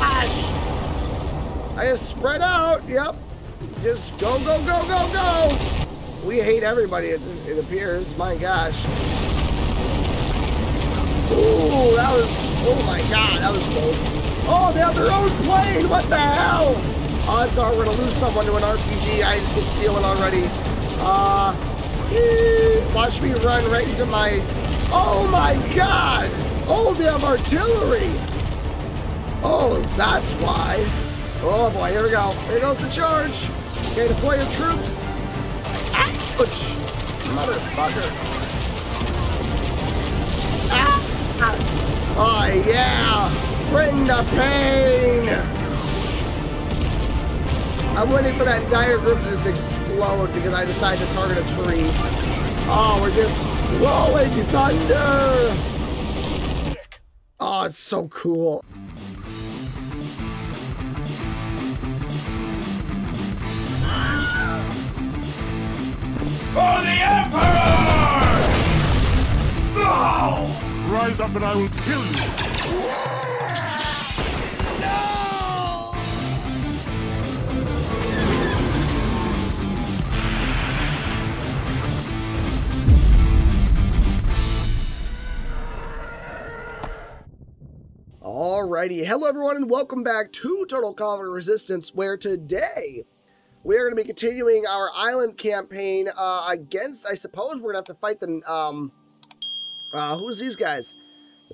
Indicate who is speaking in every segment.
Speaker 1: gosh! I just spread out. Yep. Just go, go, go, go, go. We hate everybody, it, it appears. My gosh. Ooh, that was, oh my god, that was close. Oh, they have their own plane. What the hell? Odds are we're going to lose someone to an RPG. I just feel it already. Uh, watch me run right into my, oh my god. Oh, they have artillery. Oh, that's why. Oh boy, here we go. Here goes the charge. Okay, deploy your troops. Ouch! Motherfucker. Ah! Oh yeah! Bring the pain! I'm waiting for that dire group to just explode because I decided to target a tree. Oh, we're just rolling thunder! Oh, it's so cool.
Speaker 2: For the Emperor! No!
Speaker 3: Rise up and I will kill you.
Speaker 1: No! Alrighty, hello everyone and welcome back to Total Conflict Resistance, where today we are going to be continuing our island campaign uh, against, I suppose we're going to have to fight the, um, uh, who's these guys?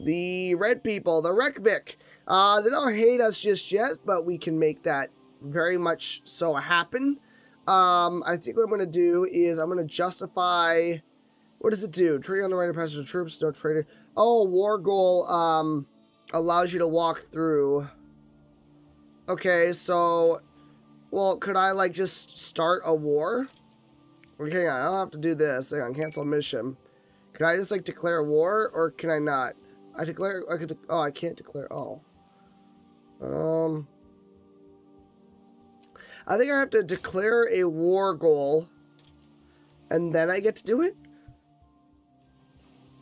Speaker 1: The red people, the Reykjavik. Uh, they don't hate us just yet, but we can make that very much so happen. Um, I think what I'm going to do is I'm going to justify, what does it do? Trading on the right of passage of troops, no trader. Oh, war goal, um, allows you to walk through. Okay, so well, could I, like, just start a war? Okay, I don't have to do this. Hang on, cancel mission. Can I just, like, declare war, or can I not? I declare, I could, oh, I can't declare, oh. Um, I think I have to declare a war goal, and then I get to do it?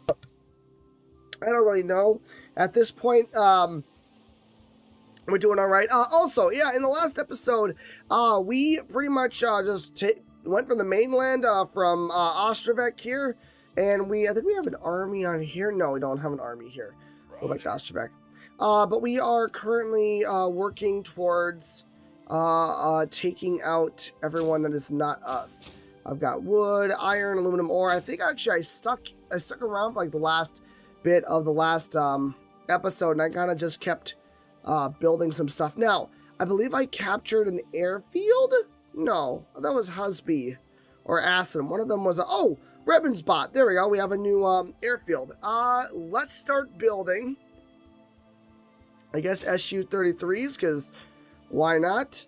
Speaker 1: I don't really know. At this point, um, we're doing all right. Uh, also, yeah, in the last episode, uh, we pretty much uh, just went from the mainland uh, from uh, Ostrovec here, and we, I think we have an army on here. No, we don't have an army here. Go back to Ostrovec. Uh, but we are currently uh, working towards uh, uh, taking out everyone that is not us. I've got wood, iron, aluminum ore. I think actually I stuck I stuck around for like the last bit of the last um, episode, and I kind of just kept uh, building some stuff. Now, I believe I captured an airfield? No, that was Husby or Assen. One of them was, a, oh, Rebensbot. There we go. We have a new um, airfield. Uh, let's start building. I guess SU-33s, because why not?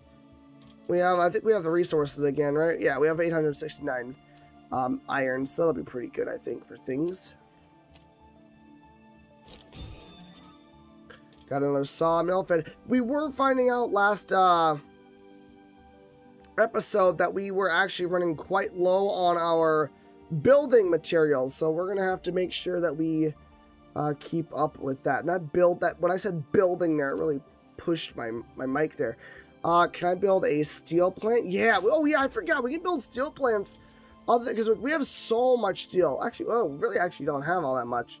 Speaker 1: We have, I think we have the resources again, right? Yeah, we have 869 um, iron, so that'll be pretty good, I think, for things. Got another sawmill fed. We were finding out last uh, episode that we were actually running quite low on our building materials. So we're going to have to make sure that we uh, keep up with that. And Not build that. When I said building there, it really pushed my, my mic there. Uh, can I build a steel plant? Yeah. Oh, yeah, I forgot. We can build steel plants because we have so much steel. Actually, oh, really actually don't have all that much.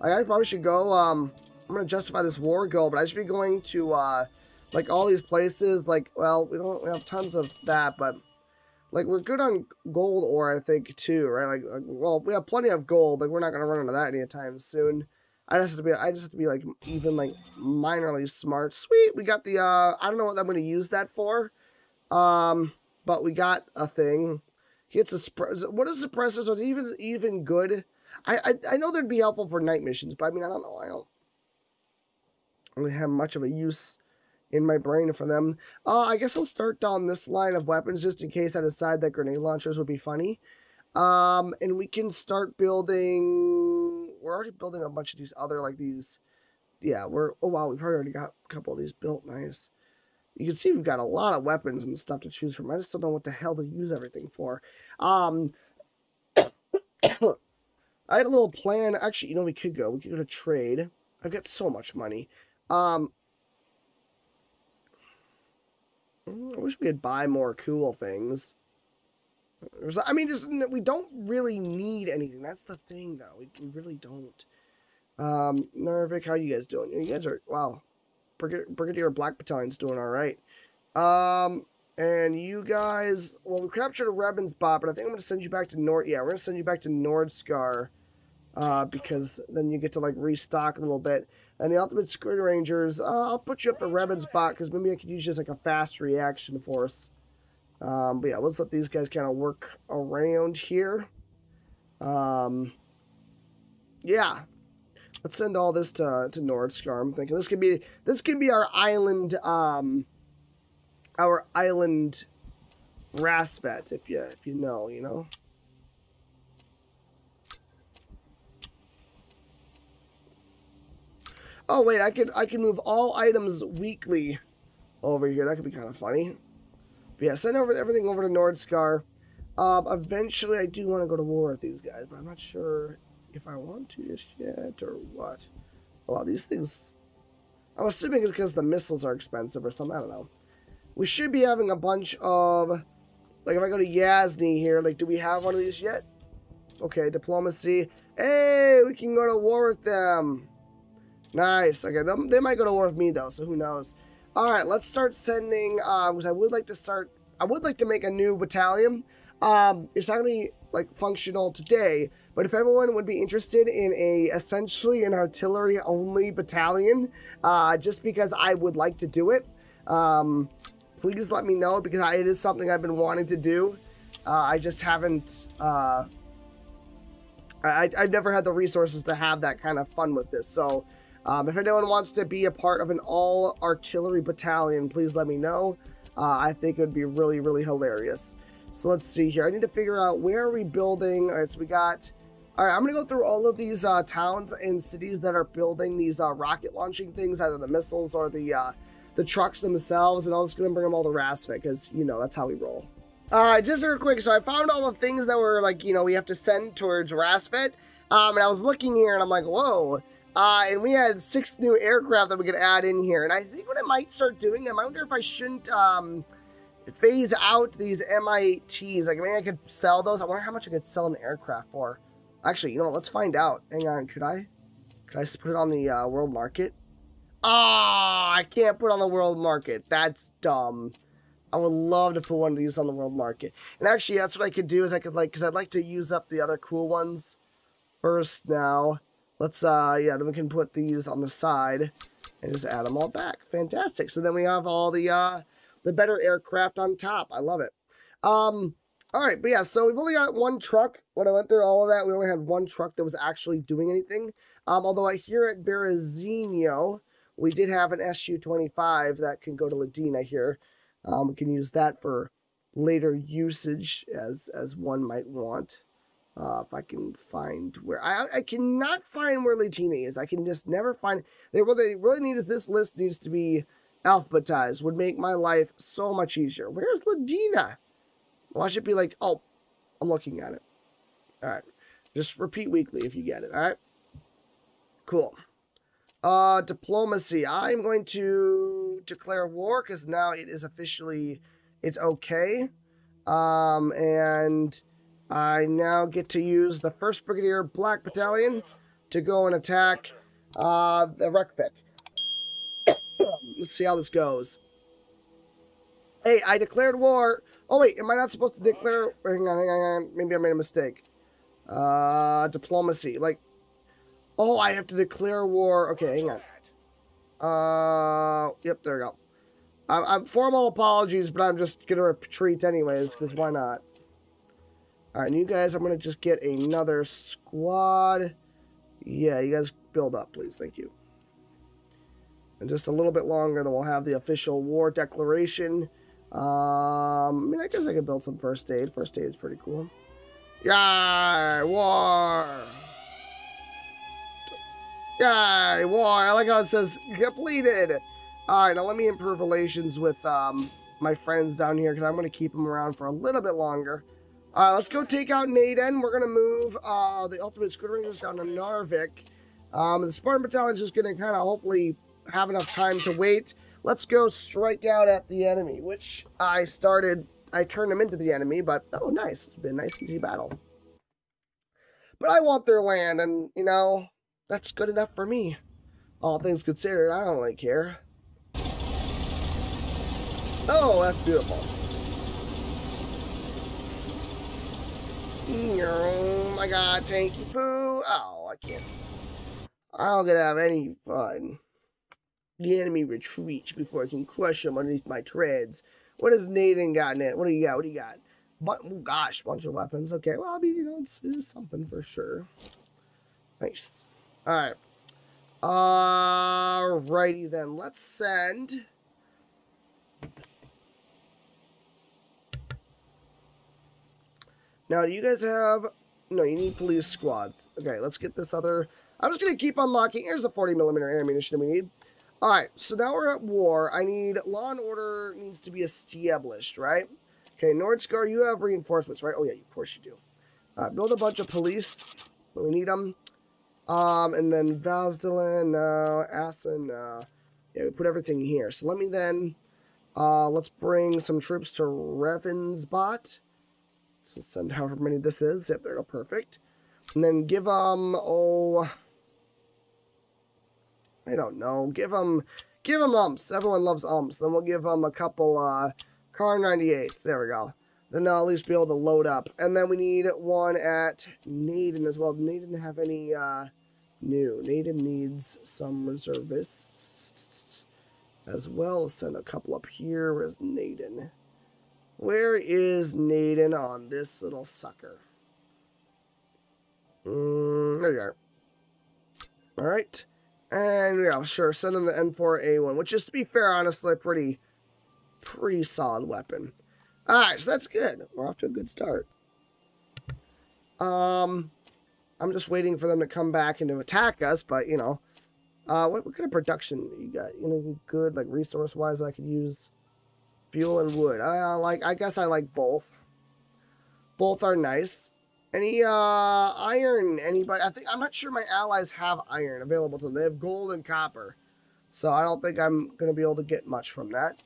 Speaker 1: Like, I probably should go... Um, I'm to justify this war goal, but I should be going to, uh, like, all these places. Like, well, we don't we have tons of that, but, like, we're good on gold ore, I think, too, right? Like, like well, we have plenty of gold. Like, we're not to run into that anytime soon. I just have to be, I just have to be, like, even, like, minorly smart. Sweet, we got the, uh, I don't know what I'm to use that for. Um, but we got a thing. Hits a, what is suppressors? Are even, even good? I, I, I know they'd be helpful for night missions, but I mean, I don't know. I don't, really have much of a use in my brain for them. Uh, I guess I'll start down this line of weapons just in case I decide that grenade launchers would be funny. Um, and we can start building... We're already building a bunch of these other, like these... Yeah, we're... Oh, wow, we've already got a couple of these built. Nice. You can see we've got a lot of weapons and stuff to choose from. I just don't know what the hell to use everything for. Um... I had a little plan. Actually, you know, we could go. We could go to trade. I've got so much money. Um, wish we could buy more cool things. There's, I mean, just we don't really need anything. That's the thing, though. We, we really don't. Um, how you guys doing? You guys are wow. Brigadier, Black Battalion's doing all right. Um, and you guys, well, we captured a Rebens bot, but I think I'm gonna send you back to Nord. Yeah, we're gonna send you back to Nordscar, uh, because then you get to like restock a little bit. And the Ultimate Squid Rangers, uh, I'll put you up a Rebens bot because maybe I could use just like a fast reaction force. Um, but yeah, let's let these guys kind of work around here. Um, yeah, let's send all this to to Nordscar. I'm thinking this could be this could be our island, um, our island Raspet, if you if you know, you know. Oh wait, I could I can move all items weekly over here. That could be kind of funny. But yeah, send over everything over to Nordscar. Um, eventually, I do want to go to war with these guys, but I'm not sure if I want to just yet or what. Oh, wow, these things... I'm assuming it's because the missiles are expensive or something. I don't know. We should be having a bunch of... Like, if I go to Yasni here, like, do we have one of these yet? Okay, diplomacy. Hey, we can go to war with them. Nice. Okay, they, they might go to war with me, though, so who knows. All right, let's start sending, um, because I would like to start, I would like to make a new battalion. Um, it's not going to be, like, functional today, but if everyone would be interested in a, essentially an artillery-only battalion, uh, just because I would like to do it, um, please let me know, because I, it is something I've been wanting to do. Uh, I just haven't, uh, I, I've never had the resources to have that kind of fun with this, so... Um, if anyone wants to be a part of an all artillery battalion, please let me know. Uh, I think it would be really, really hilarious. So let's see here. I need to figure out where are we building. All right, so we got... All right, I'm going to go through all of these uh, towns and cities that are building these uh, rocket launching things, either the missiles or the uh, the trucks themselves, and I'm just going to bring them all to Raspet because, you know, that's how we roll. All right, just real quick. So I found all the things that were like, you know, we have to send towards Raspet. Um, and I was looking here and I'm like, whoa, uh, and we had six new aircraft that we could add in here. And I think what I might start doing, I wonder if I shouldn't um, phase out these MiGs. Like, maybe I could sell those. I wonder how much I could sell an aircraft for. Actually, you know what? Let's find out. Hang on. Could I? Could I put it on the uh, world market? Ah, oh, I can't put it on the world market. That's dumb. I would love to put one of these on the world market. And actually, that's what I could do is I could like, because I'd like to use up the other cool ones first now. Let's, uh, yeah, then we can put these on the side and just add them all back. Fantastic. So then we have all the, uh, the better aircraft on top. I love it. Um, all right, but yeah, so we've only got one truck. When I went through all of that, we only had one truck that was actually doing anything. Um, although I hear at Berezino, we did have an SU-25 that can go to Ladina here. Um, we can use that for later usage as, as one might want. Uh, if I can find where I I cannot find where Legina is. I can just never find. They what they really need is this list needs to be alphabetized. Would make my life so much easier. Where's Legina? Watch it be like, oh, I'm looking at it. All right, just repeat weekly if you get it. All right, cool. Uh, diplomacy. I'm going to declare war because now it is officially it's okay. Um, and I now get to use the 1st Brigadier Black Battalion to go and attack uh, the Rekvik. Let's see how this goes. Hey, I declared war. Oh, wait, am I not supposed to declare? Hang on, hang on, maybe I made a mistake. Uh, diplomacy. Like, oh, I have to declare war. Okay, hang on. Uh, yep, there we go. I'm, I'm formal apologies, but I'm just gonna retreat anyways, because why not? Alright, and you guys, I'm going to just get another squad. Yeah, you guys build up, please. Thank you. And just a little bit longer, then we'll have the official war declaration. Um, I mean, I guess I could build some first aid. First aid is pretty cool. Yay! War! Yay! War! I like how it says completed! Alright, now let me improve relations with um, my friends down here, because I'm going to keep them around for a little bit longer. Uh, let's go take out Naden. We're going to move uh, the Ultimate Squid Rangers down to Narvik. Um, the Spartan Battalion is just going to kind of hopefully have enough time to wait. let's go strike out at the enemy, which I started, I turned them into the enemy, but, oh, nice. It's been a nice, easy battle. But I want their land, and, you know, that's good enough for me. All things considered, I don't really care. Oh, that's beautiful. Oh my god, tanky poo. Oh, I can't. I don't get to have any fun. The enemy retreats before I can crush him underneath my treads. What has Naden got in it? What do you got? What do you got? But, oh gosh, bunch of weapons. Okay, well, I mean, you know, it's, it's something for sure. Nice. Alright. Alrighty then, let's send... Now, do you guys have... No, you need police squads. Okay, let's get this other... I'm just going to keep unlocking. Here's the 40 millimeter ammunition we need. Alright, so now we're at war. I need... Law and order needs to be established, right? Okay, Nordscar, you have reinforcements, right? Oh, yeah, of course you do. Uh, build a bunch of police. We need them. Um, and then Vazdalin, uh, Assen, uh, yeah, we put everything here. So let me then, uh, let's bring some troops to Ravensbot. So send however many this is. Yep, there go, perfect. And then give them, oh, I don't know, give them, give them umps. Everyone loves umps. Then we'll give them a couple, uh, Kar98s. There we go. Then they'll at least be able to load up. And then we need one at Naden as well. Naden have any, uh, new? Naden needs some reservists as well. Send a couple up here. Where's Naden? Where is Naden on this little sucker? Mm, there you are. Alright. And yeah, sure, send him the M4A1, which is, to be fair, honestly, pretty, pretty solid weapon. Alright, so that's good. We're off to a good start. Um, I'm just waiting for them to come back and to attack us, but, you know. Uh, what, what kind of production you got? Know, good, like, resource-wise I could use? Fuel and wood. I like, I guess I like both. Both are nice. Any, uh, iron, anybody? I think, I'm not sure my allies have iron available to them. They have gold and copper. So I don't think I'm to be able to get much from that.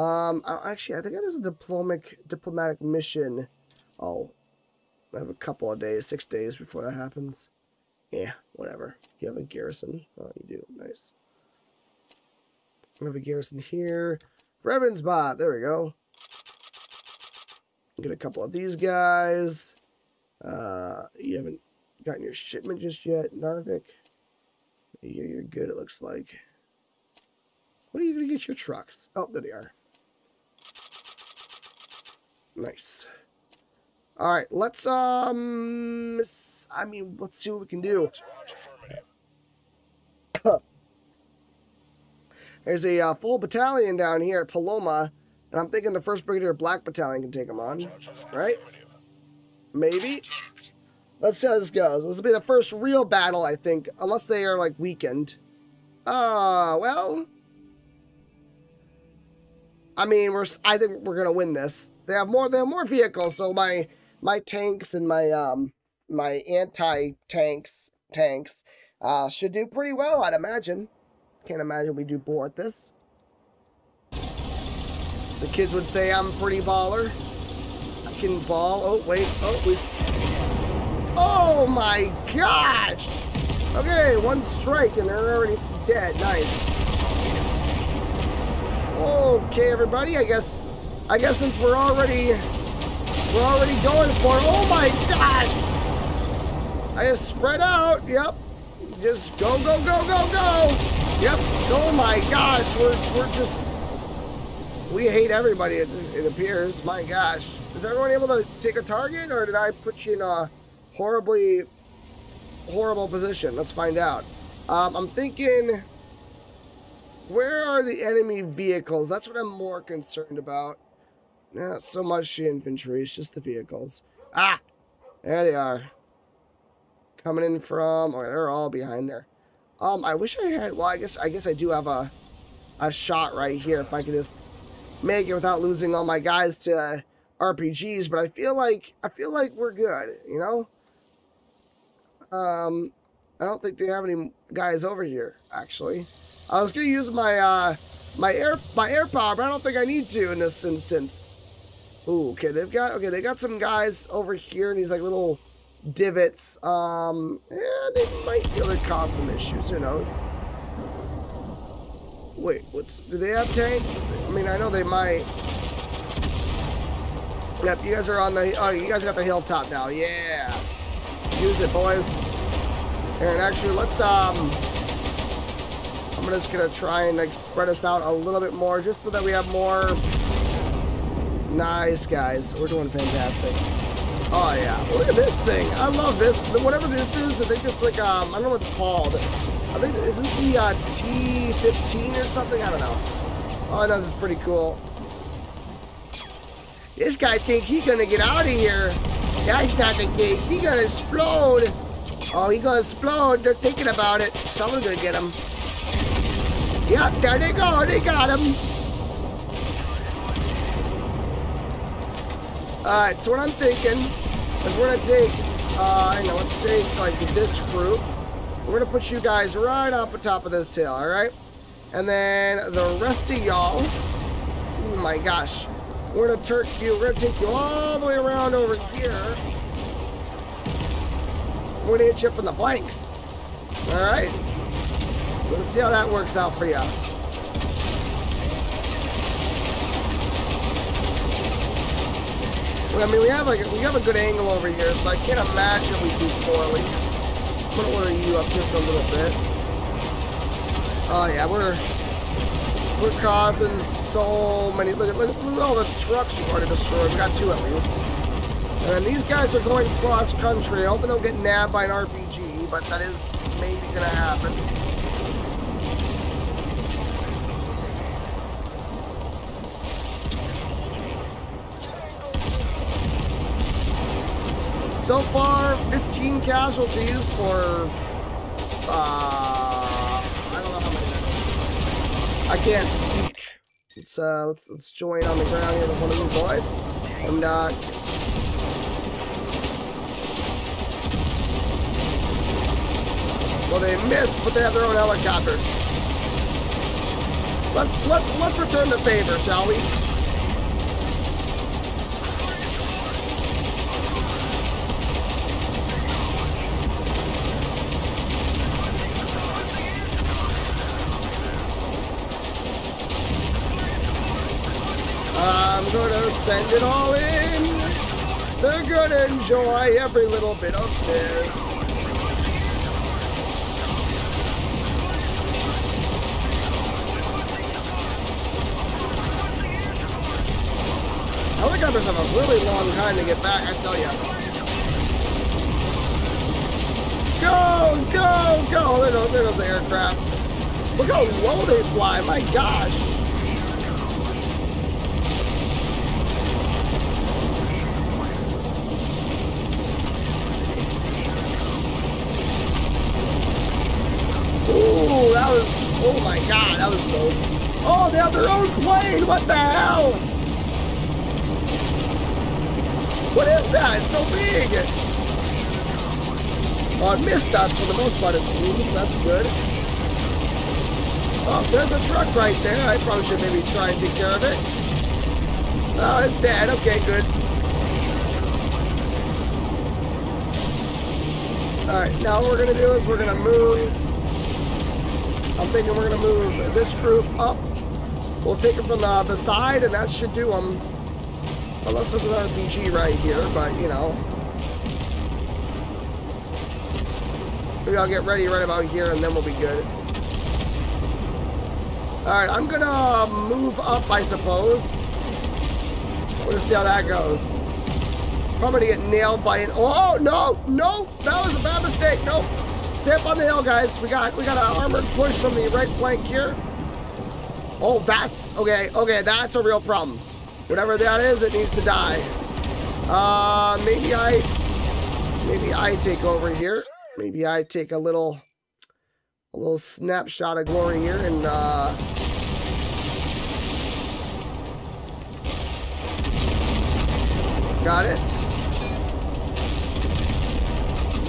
Speaker 1: Um, actually, I think that is a diplomatic, diplomatic mission. Oh, I have a couple of days, six days before that happens. Yeah, whatever. You have a garrison. Oh, you do. Nice. I have a garrison here. Ravensbot. There we go. Get a couple of these guys. Uh, you haven't gotten your shipment just yet, Narvik. Yeah, you're good, it looks like. When are you going to get your trucks? Oh, there they are. Nice. Alright, let's, um... I mean, let's see what we can do. There's a uh, full battalion down here at Paloma, and I'm thinking the 1st Brigadier Black Battalion can take them on, right? Maybe? Let's see how this goes. This will be the first real battle, I think, unless they are, like, weakened. Uh, well... I mean, we're. I think we're gonna win this. They have more. They have more vehicles, so my my tanks and my um my anti tanks tanks uh should do pretty well. I'd imagine. Can't imagine we do poor at this. So kids would say I'm pretty baller. I can ball. Oh wait. Oh we. Oh my gosh! Okay, one strike and they're already dead. Nice. Okay, everybody. I guess. I guess since we're already. We're already going for. Oh my gosh! I just spread out. Yep. Just go, go, go, go, go. Yep. Oh my gosh. We're we're just. We hate everybody. It, it appears. My gosh. Is everyone able to take a target, or did I put you in a horribly horrible position? Let's find out. Um, I'm thinking. Where are the enemy vehicles? That's what I'm more concerned about. Not so much the infantry, it's just the vehicles. Ah! There they are. Coming in from... Oh, they're all behind there. Um, I wish I had... Well, I guess I guess I do have a, a shot right here if I could just make it without losing all my guys to uh, RPGs. But I feel like... I feel like we're good, you know? Um, I don't think they have any guys over here, actually. I was gonna use my uh, my air my air power, but I don't think I need to in this instance. Ooh, okay, they've got okay, they got some guys over here in these like little divots. Um, yeah, they might be able to cause some issues. Who knows? Wait, what's do they have tanks? I mean, I know they might. Yep, you guys are on the. Oh, you guys got the hilltop now. Yeah, use it, boys. And actually, let's um. I'm just gonna try and like spread us out a little bit more, just so that we have more. Nice, guys. We're doing fantastic. Oh yeah, look at this thing. I love this. Whatever this is, I think it's like um, I don't know what it's called. I think is this the uh, T15 or something? I don't know. All I know is it's pretty cool. This guy think he's gonna get out of here. That's not the case. He's gonna explode. Oh, he gonna explode. They're thinking about it. Someone's gonna get him. Yep, there they go. They got him. Alright, so what I'm thinking is we're gonna take, uh, you know, let's take like this group. We're gonna put you guys right up on top of this hill, alright? And then the rest of y'all, oh my gosh, we're gonna turk you, we're gonna take you all the way around over here. We're gonna hit you from the flanks, alright? So let's see how that works out for you. I mean, we have like we have a good angle over here, so I can't imagine we do poorly. I'm gonna order you up just a little bit. Oh yeah, we're we're causing so many. Look at look, look at all the trucks we've already destroyed. We got two at least. And these guys are going cross country. I hope they don't get nabbed by an RPG, but that is maybe gonna happen. So far, 15 casualties for, uh, I don't know how many. I can't speak. Let's, uh, let's, let's join on the ground here with one of you boys. And, uh, well, they missed, but they have their own helicopters. Let's, let's, let's return the favor, shall we? I'm gonna send it all in. They're gonna enjoy every little bit of this. Helicopters have a really long time to get back, I tell you. Go, go, go! There goes, there goes the aircraft. Look how low they fly, my gosh. Ooh, that was, oh my god, that was close. Oh, they have their own plane, what the hell? What is that? It's so big. Oh, it missed us for the most part, it seems. That's good. Oh, there's a truck right there. I probably should maybe try and take care of it. Oh, it's dead. Okay, good. Alright, now what we're going to do is we're going to move I'm thinking we're going to move this group up. We'll take them from the, the side, and that should do them. Unless there's an RPG right here, but, you know. Maybe I'll get ready right about here, and then we'll be good. Alright, I'm going to um, move up, I suppose. We'll just see how that goes. Probably get nailed by an... Oh, no! No! That was a bad mistake! Nope! Stay up on the hill, guys. We got we got an armored push from the right flank here. Oh, that's okay. Okay, that's a real problem. Whatever that is, it needs to die. Uh, maybe I, maybe I take over here. Maybe I take a little, a little snapshot of glory here and uh. Got it.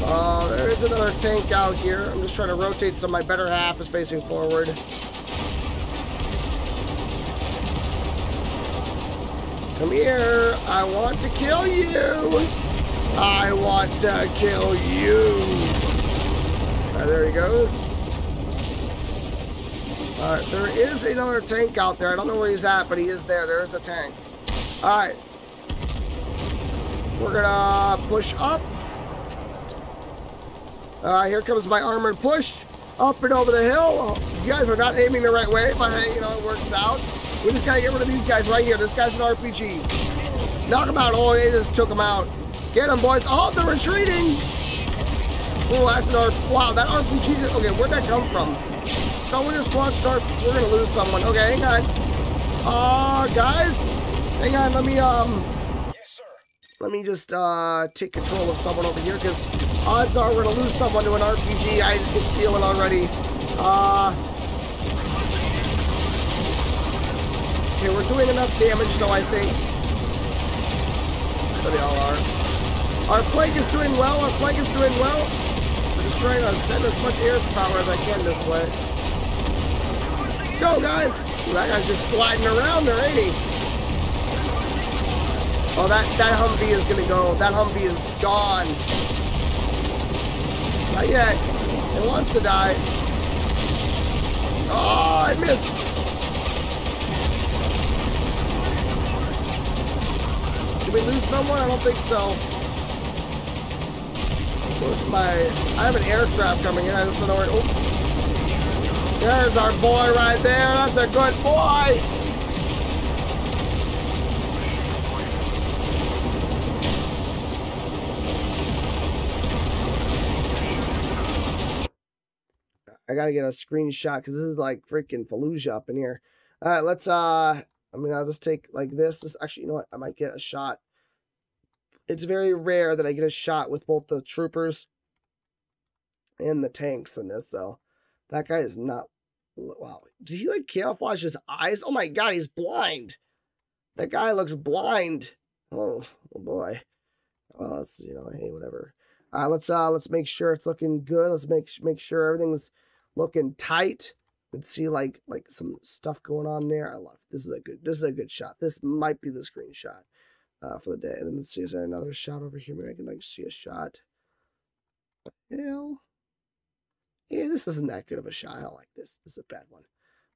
Speaker 1: Uh, there is another tank out here. I'm just trying to rotate so my better half is facing forward. Come here. I want to kill you. I want to kill you. Uh, there he goes. Alright, there is another tank out there. I don't know where he's at, but he is there. There is a tank. Alright. We're gonna push up Alright, here comes my armored push. Up and over the hill. You guys are not aiming the right way, but hey, you know, it works out. We just gotta get rid of these guys right here. This guy's an RPG. Knock him out. Oh, they just took him out. Get him, boys. Oh, they're retreating. Oh, that's an R. Wow, that RPG. Just, okay, where'd that come from? Someone just launched our. We're gonna lose someone. Okay, hang on. Uh, guys, hang on. Let me um. Yes, sir. Let me just uh take control of someone over here because odds are we're gonna lose someone to an RPG. I just can feel it already. Uh. Okay, we're doing enough damage though, I think. So they all are. Our flank is doing well, our flank is doing well. I'm just trying to send as much air power as I can this way. Go, guys! Ooh, that guy's just sliding around there, ain't he? Oh, that, that Humvee is gonna go. That Humvee is gone. Not yet. It wants to die. Oh, I missed. Did we lose someone? I don't think so. Where's my... I have an aircraft coming in. I just don't know where... Oh. There's our boy right there. That's a good boy. I gotta get a screenshot because this is like freaking Fallujah up in here. All right, let's, uh, I mean, I'll just take like this. This actually, you know what? I might get a shot. It's very rare that I get a shot with both the troopers and the tanks in this. So that guy is not. Wow. Did he like camouflage his eyes? Oh my god, he's blind. That guy looks blind. Oh, oh boy. Well, that's, you know, hey, whatever. All right, let's uh, let's make sure it's looking good. Let's make make sure everything's looking tight. You can see like like some stuff going on there. I love this is a good this is a good shot. This might be the screenshot uh, for the day. And then let's see, is there another shot over here? Maybe I can like see a shot. Hell, yeah, this isn't that good of a shot. I like this. This is a bad one.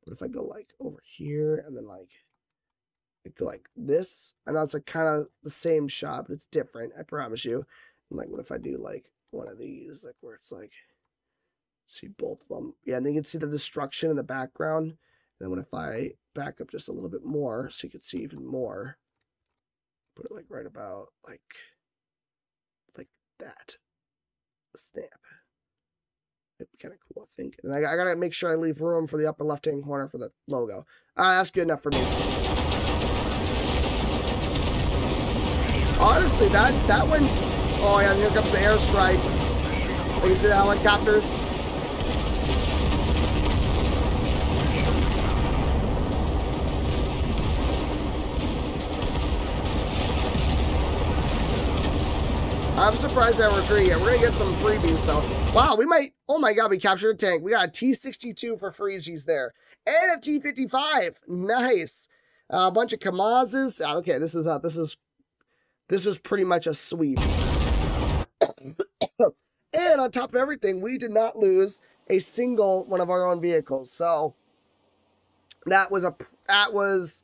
Speaker 1: But if I go like over here and then like I go like this, I know it's like kind of the same shot, but it's different. I promise you. And like, what if I do like one of these, like where it's like see both of them. Yeah, and you can see the destruction in the background. And then what if I back up just a little bit more so you can see even more? Put it like right about like like that. A stamp. It'd be kind of cool, I think. And I, I gotta make sure I leave room for the upper left hand corner for the logo. Alright, that's good enough for me. Honestly, that that went. Oh yeah, here comes the airstrikes. You see the helicopters? I'm surprised that we're free yet. We're gonna get some freebies though. Wow, we might. Oh my god, we captured a tank. We got a T62 for freebies there, and a T55. Nice. Uh, a bunch of Kamazes. Uh, okay, this is uh, this is this is pretty much a sweep. and on top of everything, we did not lose a single one of our own vehicles. So that was a that was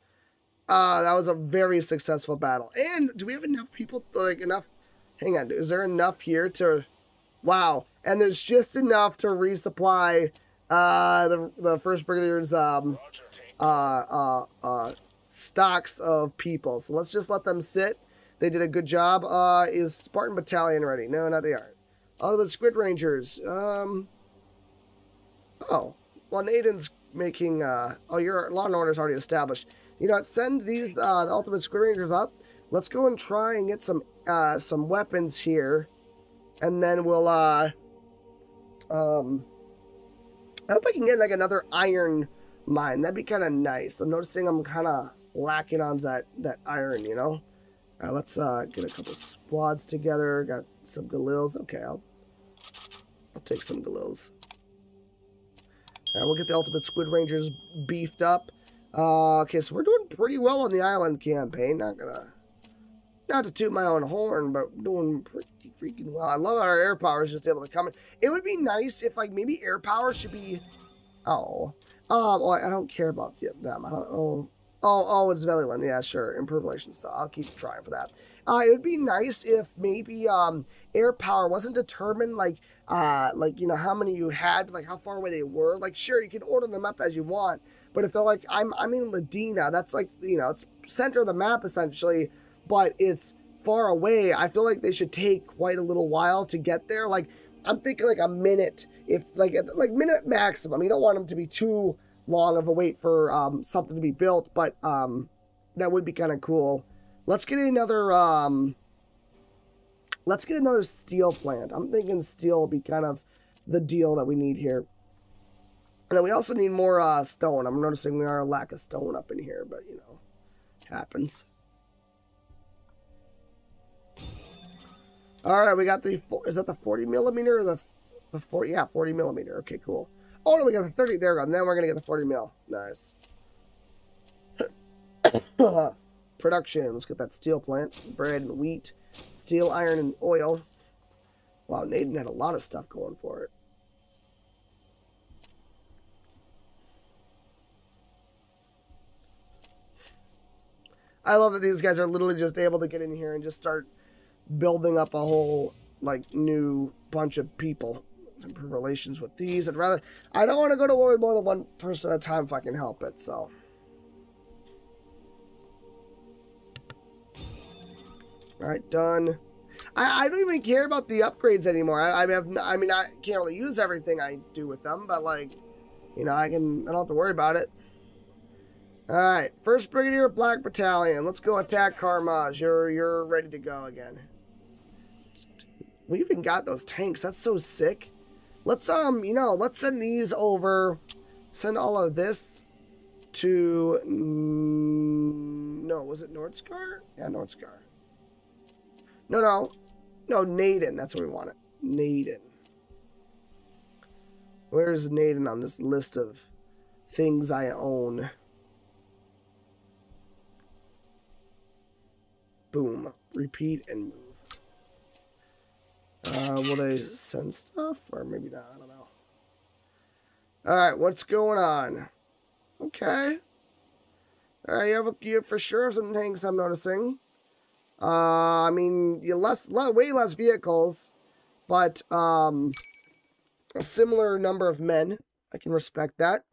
Speaker 1: uh that was a very successful battle. And do we have enough people like enough Hang on, is there enough here to... Wow. And there's just enough to resupply uh, the, the First Brigadier's um, uh, uh, uh, stocks of people. So let's just let them sit. They did a good job. Uh, is Spartan Battalion ready? No, not they aren't. Oh, the Squid Rangers. Um, oh, well, Naden's making... Uh, oh, your Law and Order is already established. You know what? Send these uh, the Ultimate Squid Rangers up. Let's go and try and get some uh, some weapons here, and then we'll uh, um, I hope I can get like another iron mine. That'd be kind of nice. I'm noticing I'm kind of lacking on that that iron, you know. All right, let's uh, get a couple squads together. Got some Galils. Okay, I'll I'll take some Galils. And we'll get the Ultimate Squid Rangers beefed up. Uh, okay, so we're doing pretty well on the island campaign. Not gonna, not to toot my own horn, but doing pretty freaking well. I love our air power is just able to come in. It would be nice if like maybe air power should be, oh, um, well, I don't care about them. I don't. Oh, oh, oh, it's Veliland. Yeah, sure. Improve relations. Though. I'll keep trying for that. Uh, it would be nice if maybe um, air power wasn't determined like uh, like you know how many you had, like how far away they were. Like sure, you can order them up as you want, but if they're like I'm I'm in Ladina, that's like you know it's center of the map essentially, but it's far away. I feel like they should take quite a little while to get there. Like I'm thinking like a minute, if like like minute maximum. You don't want them to be too long of a wait for um, something to be built, but um, that would be kind of cool. Let's get another um, let's get another steel plant. I'm thinking steel will be kind of the deal that we need here. And then we also need more uh, stone. I'm noticing we are a lack of stone up in here, but you know, happens. All right, we got the, is that the 40 millimeter or the, the 40, yeah, 40 millimeter. Okay, cool. Oh, no, we got the 30, there we go. Now we're going to get the 40 mil. Nice. Production, let's get that steel plant. Bread and wheat, steel, iron, and oil. Wow, Naden had a lot of stuff going for it. I love that these guys are literally just able to get in here and just start building up a whole like new bunch of people. Improve relations with these. I'd rather I don't want to go to war with more than one person at a time if I can help it, so. Alright, done. I, I don't even care about the upgrades anymore. I, I have I mean I can't really use everything I do with them, but like you know, I can I don't have to worry about it. Alright, first Brigadier Black Battalion. Let's go attack Carmage. You're you're ready to go again. We even got those tanks. That's so sick. Let's, um, you know, let's send these over. Send all of this to... Mm, no, was it Nordscar? Yeah, Nordscar. No, no. No, Naden. That's what we wanted. Naden. Where's Naden on this list of things I own? Boom. Repeat and move. Uh, will they send stuff? Or maybe not, I don't know. Alright, what's going on? Okay. Uh, you have, a, you for sure some tanks I'm noticing. Uh, I mean, you less, way less vehicles, but, um, a similar number of men. I can respect that.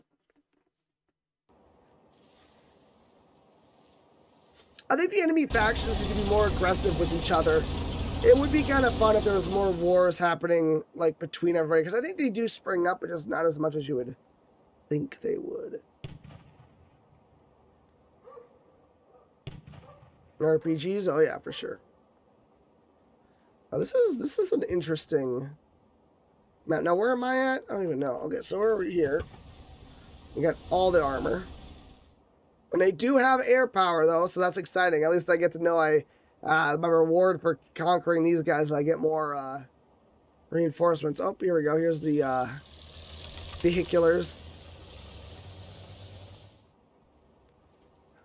Speaker 1: I think the enemy factions can be more aggressive with each other it would be kind of fun if there was more wars happening, like, between everybody. Because I think they do spring up, but just not as much as you would think they would. RPGs? Oh, yeah, for sure. Oh, this is this is an interesting map. Now, where am I at? I don't even know. Okay, so we're over here. We got all the armor. And they do have air power, though, so that's exciting. At least I get to know I uh, my reward for conquering these guys, I get more uh, reinforcements. Oh, here we go. Here's the uh, vehiculars.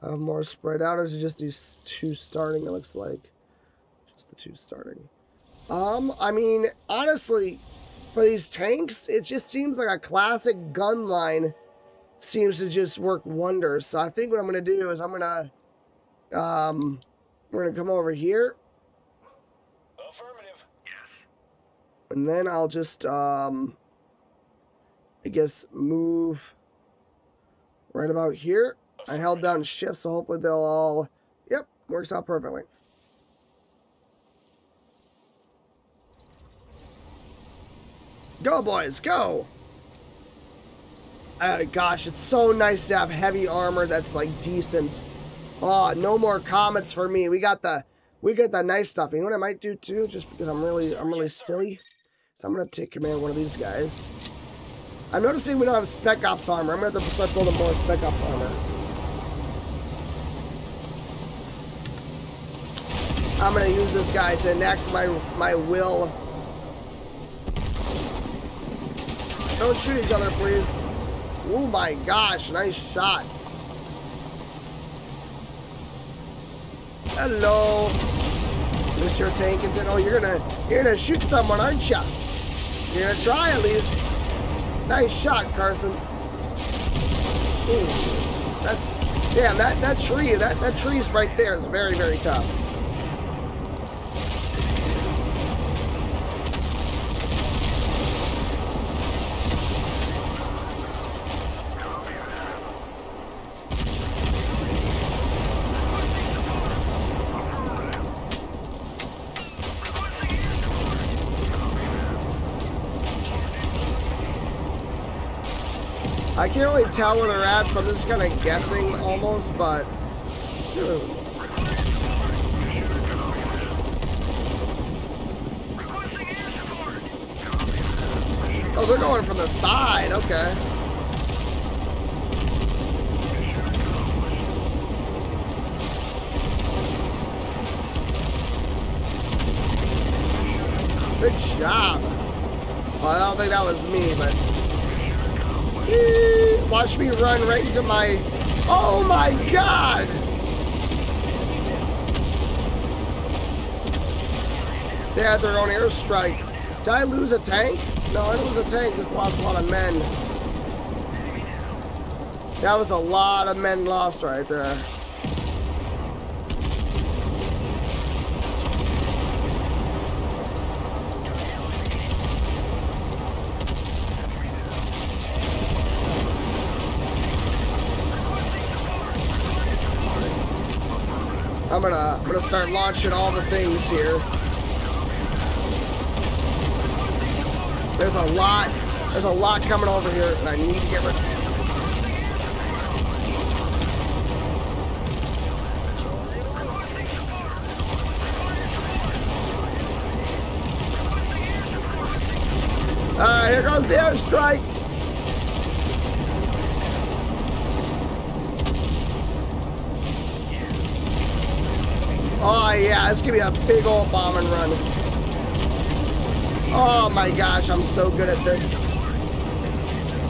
Speaker 1: Have more spread out, or is it just these two starting, it looks like? Just the two starting. Um, I mean, honestly, for these tanks, it just seems like a classic gun line seems to just work wonders. So I think what I'm to do is I'm to, um, we're going to come over here.
Speaker 2: Affirmative. Yes.
Speaker 1: And then I'll just, um, I guess, move right about here. I held down shift, so hopefully they'll all, yep, works out perfectly. Go, boys, go! Uh, gosh, it's so nice to have heavy armor that's, like, decent. Oh, no more comets for me. We got the we got the nice stuff. You know what I might do too? Just because I'm really I'm really silly. So I'm gonna take command of one of these guys. I'm noticing we don't have spec ops armor. I'm gonna have to start building more spec ops armor. I'm gonna use this guy to enact my my will. Don't shoot each other, please. Oh my gosh, nice shot. Hello, Mr. Tankinton. Oh, you're gonna you're gonna shoot someone, aren't you? You're gonna try at least. Nice shot, Carson. Ooh, that, damn, that that tree, that that tree's right there is very very tough. I tell where they're at, so I'm just kind of guessing almost, but... Hmm. Oh, they're going from the side, okay. Good job. Well, I don't think that was me, but Watch me run right into my... Oh my god! They had their own airstrike. Did I lose a tank? No, I didn't lose a tank, just lost a lot of men. That was a lot of men lost right there. I'm gonna start launching all the things here. There's a lot there's a lot coming over here and I need to get rid Alright, uh, here goes the airstrikes. Oh yeah, it's gonna be a big old bomb and run. Oh my gosh, I'm so good at this.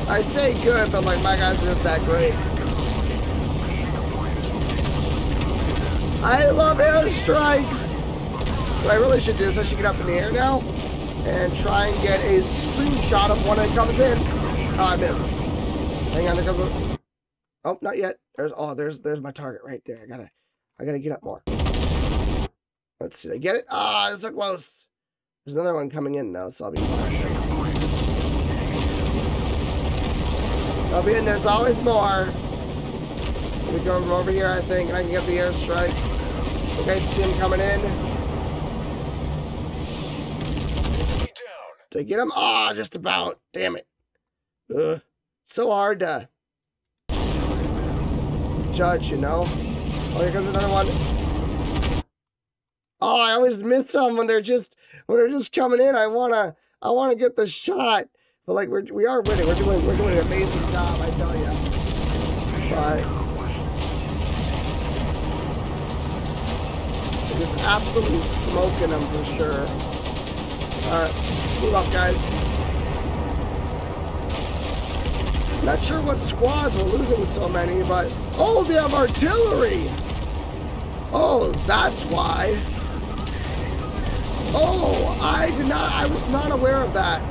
Speaker 1: I say good, but like my guys are just that great. I love airstrikes. What I really should do is I should get up in the air now and try and get a screenshot of when it comes in. Oh, I missed. Hang on, there comes. Oh, not yet. There's oh, there's there's my target right there. I gotta I gotta get up more. Let's see. I get it. Ah, oh, it's so close. There's another one coming in now, so I'll be. I'll be in. There's always more. Me go over here, I think, and I can get the airstrike. You guys see him coming in? To get him? Ah, oh, just about. Damn it. Ugh. So hard to judge, you know? Oh, here comes another one. Oh, I always miss them when they're just when they're just coming in. I wanna I wanna get the shot, but like we're we are winning. We're doing we're doing an amazing job. I tell you. But just absolutely smoking them for sure. All right, move up, guys. Not sure what squads we're losing so many, but oh, they have artillery. Oh, that's why. Oh, I did not, I was not aware of that.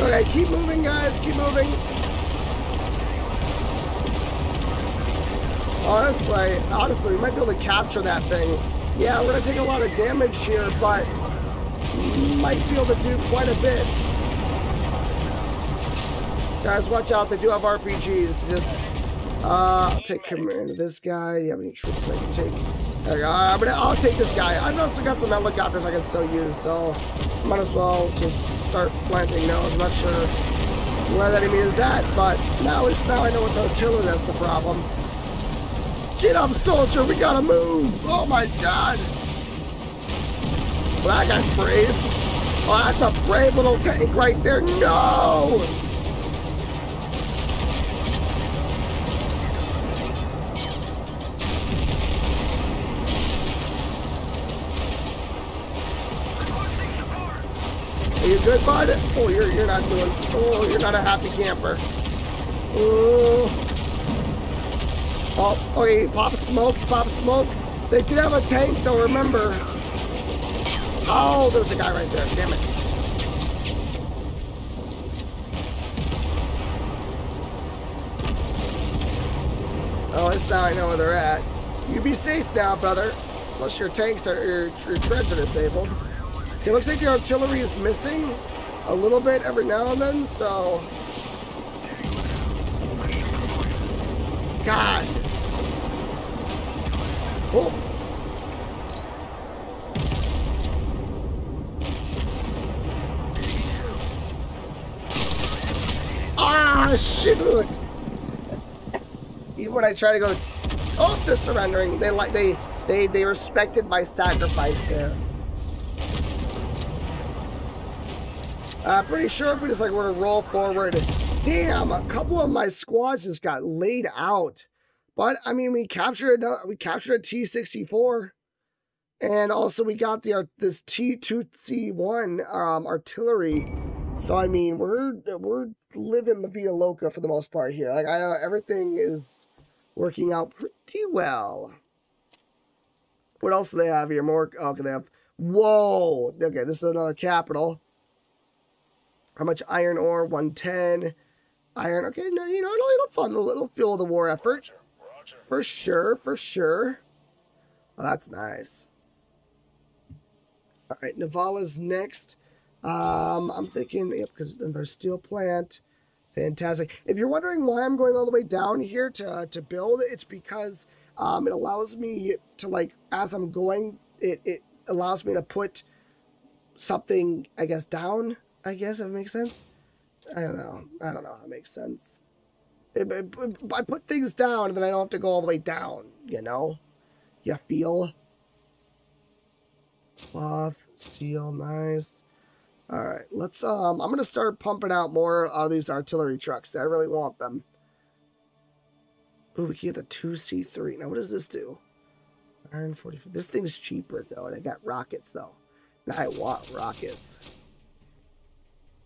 Speaker 1: Okay, keep moving, guys, keep moving. Honestly, honestly, we might be able to capture that thing. Yeah, we're gonna take a lot of damage here, but might be able to do quite a bit. Guys, watch out, they do have RPGs, just, uh, take command of this guy. Do you have any troops I can take? There we go. I'm gonna, I'll take this guy. I've also got some helicopters I can still use, so might as well just start planting those. I'm not sure where that enemy is at, but now at least now I know it's artillery that's the problem. Get up, soldier! We gotta move! Oh my god! Well, that guy's brave. Oh, that's a brave little tank right there. No! Good, bud? Oh, you're you're not doing. Oh, you're not a happy camper. Oh. Oh, okay, pop smoke, pop smoke. They did have a tank though, remember. Oh, there's a guy right there, damn it. Oh, this now I know where they're at. You be safe now, brother. Unless your tanks are, your, your treads are disabled. It looks like the artillery is missing a little bit every now and then, so... God. Oh. Ah, shoot! Even when I try to go, oh, they're surrendering. They like they they they respected my sacrifice there. Uh, pretty sure if we just like were to roll forward, damn, a couple of my squads just got laid out. But I mean, we captured a, we captured a T sixty four, and also we got the this T two C one um, artillery. So I mean, we're we're living the Via Loca for the most part here. Like I know everything is working out pretty well. What else do they have here? More okay, they have whoa. Okay, this is another capital. How much iron ore? 110. Iron, okay, no, you know, it'll, it'll fun, a little fuel of the war effort. For sure, for sure. Oh, that's nice. All right, Nivala's next. Um, I'm thinking, yep, because there's steel plant. Fantastic. If you're wondering why I'm going all the way down here to, to build, it's because um, it allows me to, like, as I'm going, it, it allows me to put something, I guess, down, I guess, if it makes sense. I don't know. I don't know how it makes sense. It, it, I put things down and then I don't have to go all the way down, you know? You feel? Cloth, steel, nice. All right, let's, um, I'm to start pumping out more of these artillery trucks. I really want them. Ooh, we can get the 2C3. Now, what does this do? Iron 44. This thing's cheaper, though, and I got rockets, though. Now I want rockets.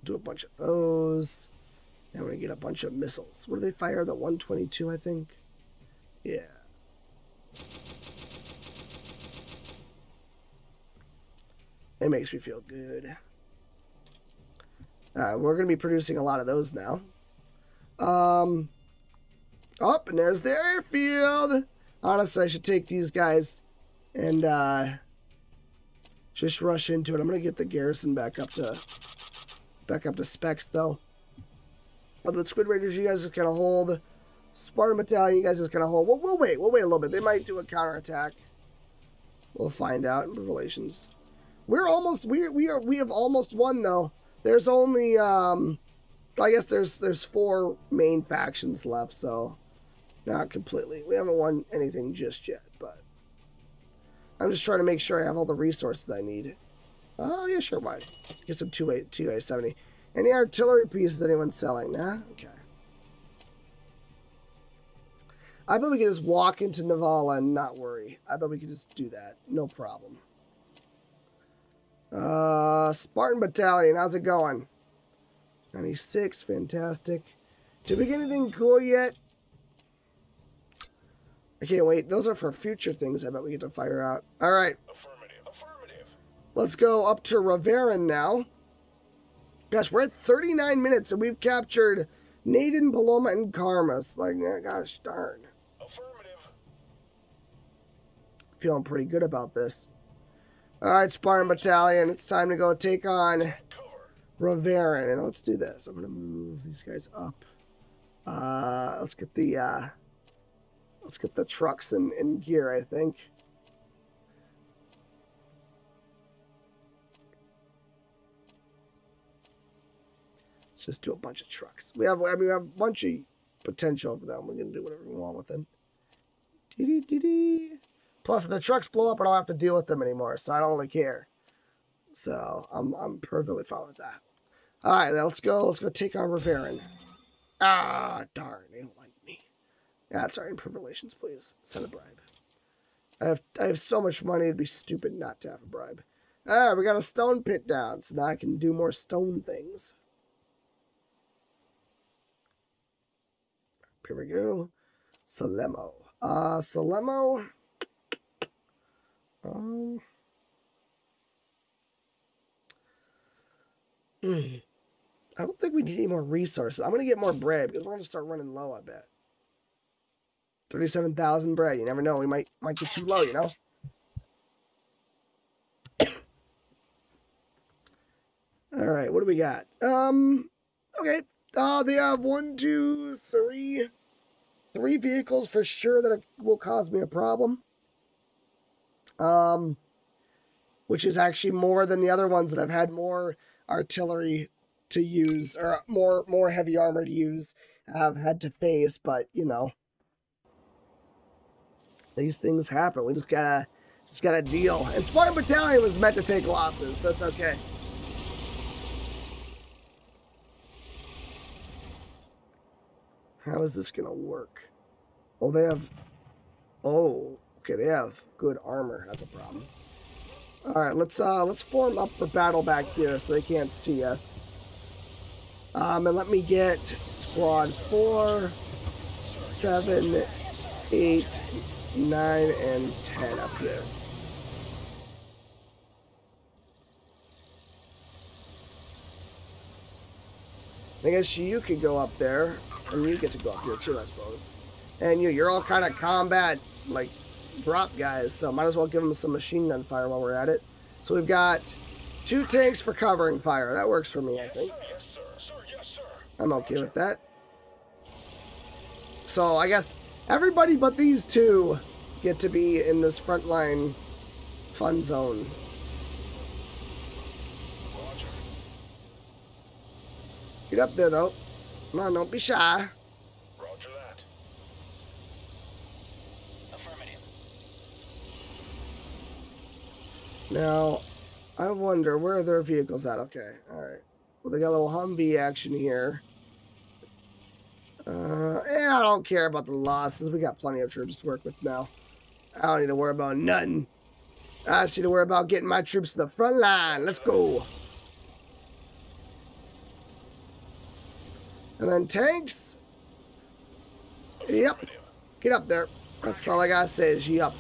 Speaker 1: Do a bunch of those. Now we're to get a bunch of missiles. What do they fire? The 122, I think? Yeah. It makes me feel good. Uh, we're going to be producing a lot of those now. Um, up oh, and there's the airfield. Honestly, I should take these guys and uh, just rush into it. I'm going to get the garrison back up to back up to specs, though. Well, the Squid Raiders, you guys are going to hold. Spartan Battalion, you guys are going to hold. Well, we'll wait. We'll wait a little bit. They might do a counterattack. We'll find out relations. We're almost, we, we, are, we have almost won, though. There's only, um, I guess there's there's four main factions left, so not completely. We haven't won anything just yet, but I'm just trying to make sure I have all the resources I need. Oh, yeah, sure, why? Get some 2A, 2A70. Any artillery pieces anyone selling? Nah? Okay. I bet we can just walk into Nivala and not worry. I bet we can just do that. No problem. Uh, Spartan Battalion, how's it going? 96, fantastic. Did we get anything cool yet? I can't wait. Those are for future things I bet we get to fire out. All right. Affirmative. Let's go up to Rovarin now. Gosh, we're at 39 minutes and we've captured Naden, Paloma, and Karmas. Like, gosh darn. Affirmative. Feeling pretty good about this. Alright, Spartan Battalion, it's time to go take on Rovarin. And let's do this. I'm going to move these guys up. Uh, let's get the, uh, let's get the trucks in, in gear, I think. Let's just do a bunch of trucks. We have, I mean, we have a bunch of potential for them. We're going to do whatever we want with them. Dee -dee -dee. Plus, if the trucks blow up, I don't have to deal with them anymore, so I don't really care. So, I'm, I'm perfectly fine with that. Alright, let's go. Let's go take on Rovarin. Ah, darn. They don't like me. Yeah, sorry. Improve relations, please. Send a bribe. I have, I have so much money, it'd be stupid not to have a bribe. Ah, we got a stone pit down, so now I can do more stone things. Here we go. Salemo. Uh, Salemo. Um. hmm. I don't think we need any more resources. I'm gonna get more bread because we're gonna start running low. I bet. Thirty-seven thousand bread. You never know. We might might get too low. You know. All right. What do we got? Um. Okay. Uh, they have one, two, three, three vehicles for sure that will cause me a problem. Um, which is actually more than the other ones that I've had more artillery to use or more more heavy armor to use. I've had to face, but you know, these things happen. We just gotta just gotta deal. And Spartan Battalion was meant to take losses, so it's okay. How is this gonna work? Oh, they have. Oh, okay, they have good armor. That's a problem. All right, let's uh let's form up for battle back here so they can't see us. Um, and let me get squad four, seven, eight, nine, and ten up here. I guess you could go up there, and you get to go up here too, I suppose. And you, you're all kind of combat, like, drop guys, so might as well give them some machine gun fire while we're at it. So we've got two tanks for covering fire. That works for me, I think. I'm okay with that. So I guess everybody but these two get to be in this frontline fun zone. Get up there, though. Come on, don't be shy.
Speaker 2: Roger that. Affirmative.
Speaker 1: Now, I wonder, where are their vehicles at? Okay, alright. Well, they got a little Humvee action here. Uh, yeah, I don't care about the losses. We got plenty of troops to work with now. I don't need to worry about nothing. I just need to worry about getting my troops to the front line. Let's go. And then tanks. Yep. Get up there. That's all I gotta say is yep.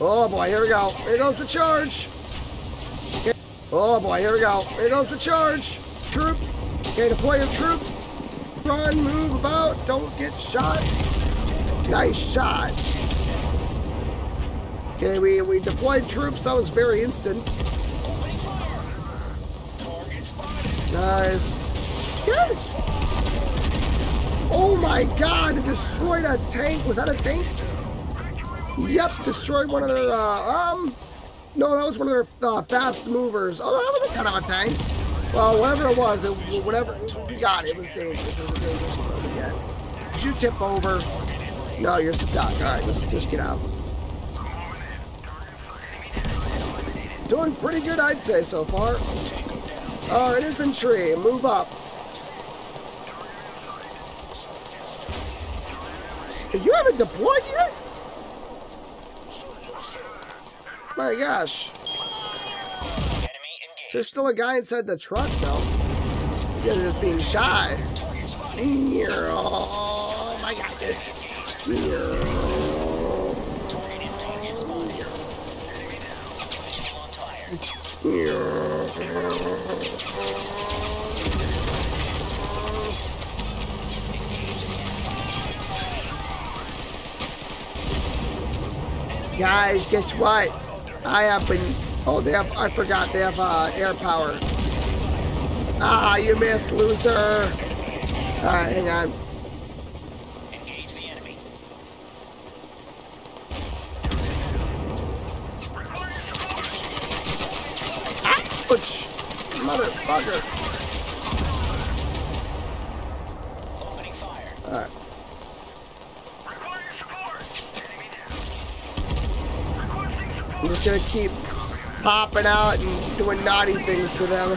Speaker 1: Oh boy, here we go. Here goes the charge. Oh boy, here we go. Here goes the charge. Troops. Okay, deploy your troops. Run, move about. Don't get shot. Nice shot. Okay, we, we deployed troops. That was very instant. Nice. Good. Oh my god, it destroyed a tank. Was that a tank? Yep, destroyed one of their, uh, um, no, that was one of their uh, fast movers. Oh, that was a kind of a tank. Well, whatever it was, it, whatever, we got it. Was dangerous. It was a dangerous kill to get. Did you tip over? No, you're stuck. All right, let's just get out. Doing pretty good, I'd say, so far. Uh, All right, infantry, move up. You haven't deployed yet? My gosh. Is there still a guy inside the truck, though? You guys are just being shy. Oh, my God, this. Guys, guess what? I have been. Oh, they have. I forgot. They have uh, air power. Ah, you missed, loser. All right, hang on.
Speaker 2: Engage the enemy.
Speaker 1: Ouch! Motherfucker.
Speaker 2: Opening fire.
Speaker 1: All right. I'm just gonna keep popping out and doing naughty things to them.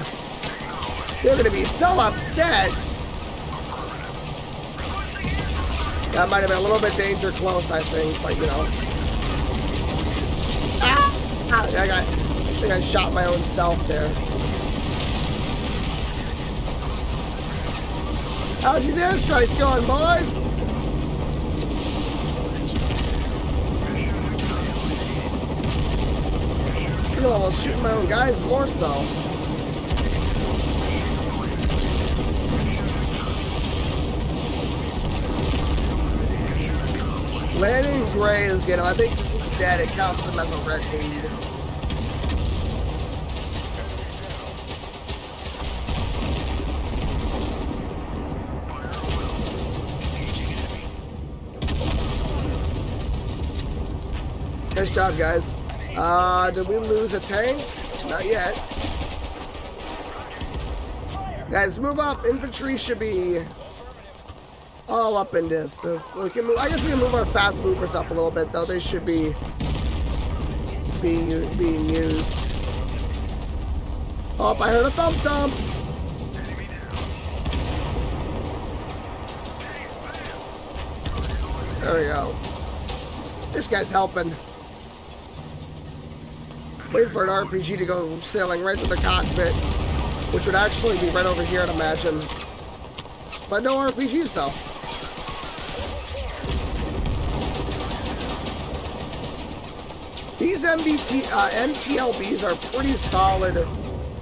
Speaker 1: They're gonna be so upset. That might have been a little bit danger close, I think, but you know. Ah, I got, I think I shot my own self there. How's these airstrikes going, boys? I feel almost shooting my own guys more so. Landing Gray is gonna, I think just dead, it counts him as a red lead. Nice job, guys. Uh, did we lose a tank? Not yet. Guys, move up. Infantry should be all up in this. We can move, I guess we can move our fast movers up a little bit, though. They should be being, being used. Oh, I heard a thump thump. There we go. This guy's helping. Waiting for an RPG to go sailing right to the cockpit, which would actually be right over here, I'd imagine. But no RPGs, though. These MDT, uh, MTLBs are pretty solid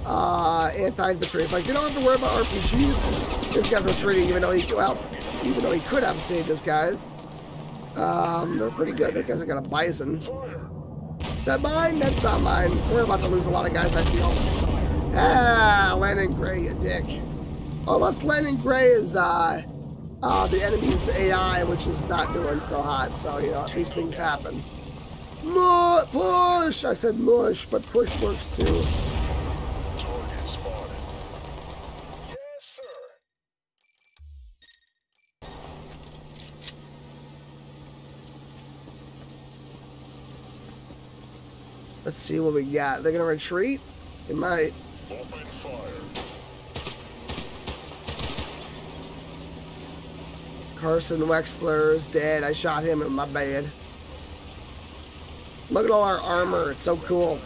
Speaker 1: uh, anti-infantry. Like, you don't have to worry about RPGs. This guy's retreating, even though he could well, even though he could have saved his guys. Um, they're pretty good. That guy's got a bison. That mine? That's not mine. We're about to lose a lot of guys, I feel. Ah, Lennon Gray, you dick. Unless Lennon Gray is uh, uh, the enemy's AI, which is not doing so hot. So, you know, these things happen. Mu push! I said mush, but push works too. Let's see what we got. They're gonna retreat? They might. Carson Wexler is dead. I shot him in my bed. Look at all our armor. It's so cool.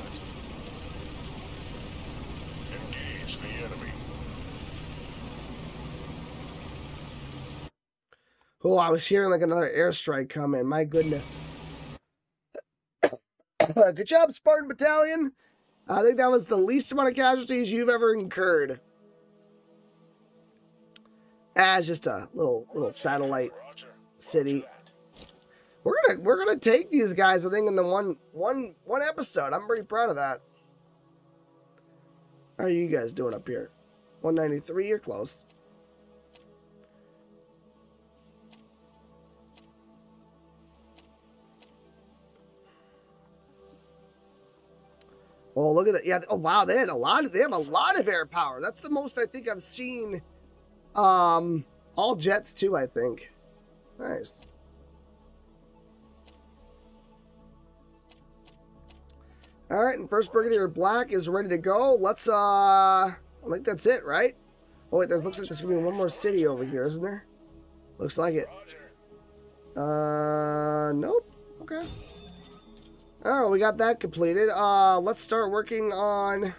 Speaker 1: Oh, I was hearing like another airstrike coming. My goodness. Good job, Spartan Battalion. I think that was the least amount of casualties you've ever incurred. Ah, just a little little satellite city. We're gonna we're gonna take these guys. I think in the one one one episode. I'm pretty proud of that. How are you guys doing up here? 193. You're close. Oh, look at that! Yeah. Oh, wow. They had a lot. Of, they have a lot of air power. That's the most I think I've seen. Um, all jets too. I think. Nice. All right, and First Brigadier Black is ready to go. Let's, uh, I think that's it, right? Oh, wait, there looks like there's gonna be one more city over here, isn't there? Looks like it. Uh, nope. Okay. Right, we got that completed. Uh, let's start working on,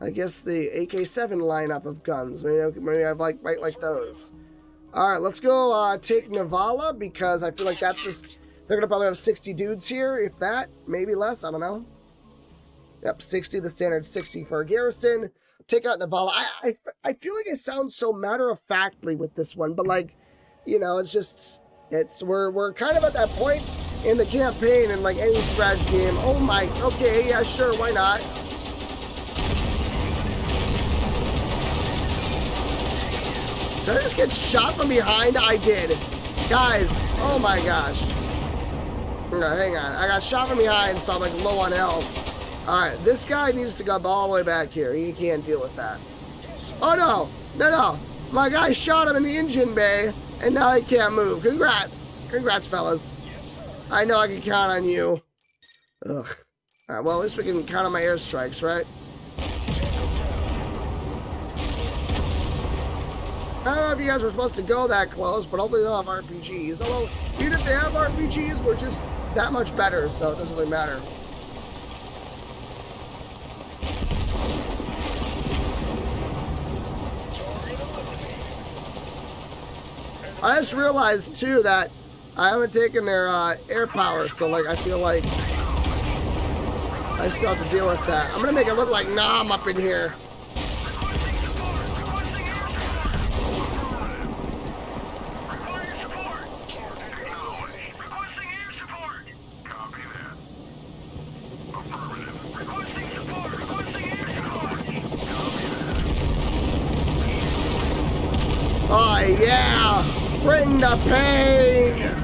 Speaker 1: I guess, the AK-7 lineup of guns. Maybe, maybe I like might like those. All right, let's go uh, take Nivala because I feel like that's just they're gonna probably have 60 dudes here, if that, maybe less. I don't know. Yep, 60, the standard 60 for a garrison. Take out Nivala. I, I, I feel like I sound so matter of factly with this one, but like, you know, it's just it's we're we're kind of at that point in the campaign and like any strategy game. Oh my, okay, yeah, sure, why not? Did I just get shot from behind? I did. Guys, oh my gosh. No, hang on. I got shot from behind, so I'm like low on health. Alright, this guy needs to go all the way back here. He can't deal with that. Oh no! No, no! My guy shot him in the engine bay, and now he can't move. Congrats! Congrats, fellas. I know I can count on you. Ugh. Alright, well, at least we can count on my airstrikes, right? I don't know if you guys were supposed to go that close, but hopefully they don't have RPGs. Although, even if they have RPGs, we're just that much better, so it doesn't really matter. I just realized too that I haven't taken their uh, air power, so like I feel like I still have to deal with that. I'm gonna make it look like Nom up in here. Oh yeah! Bring the pain!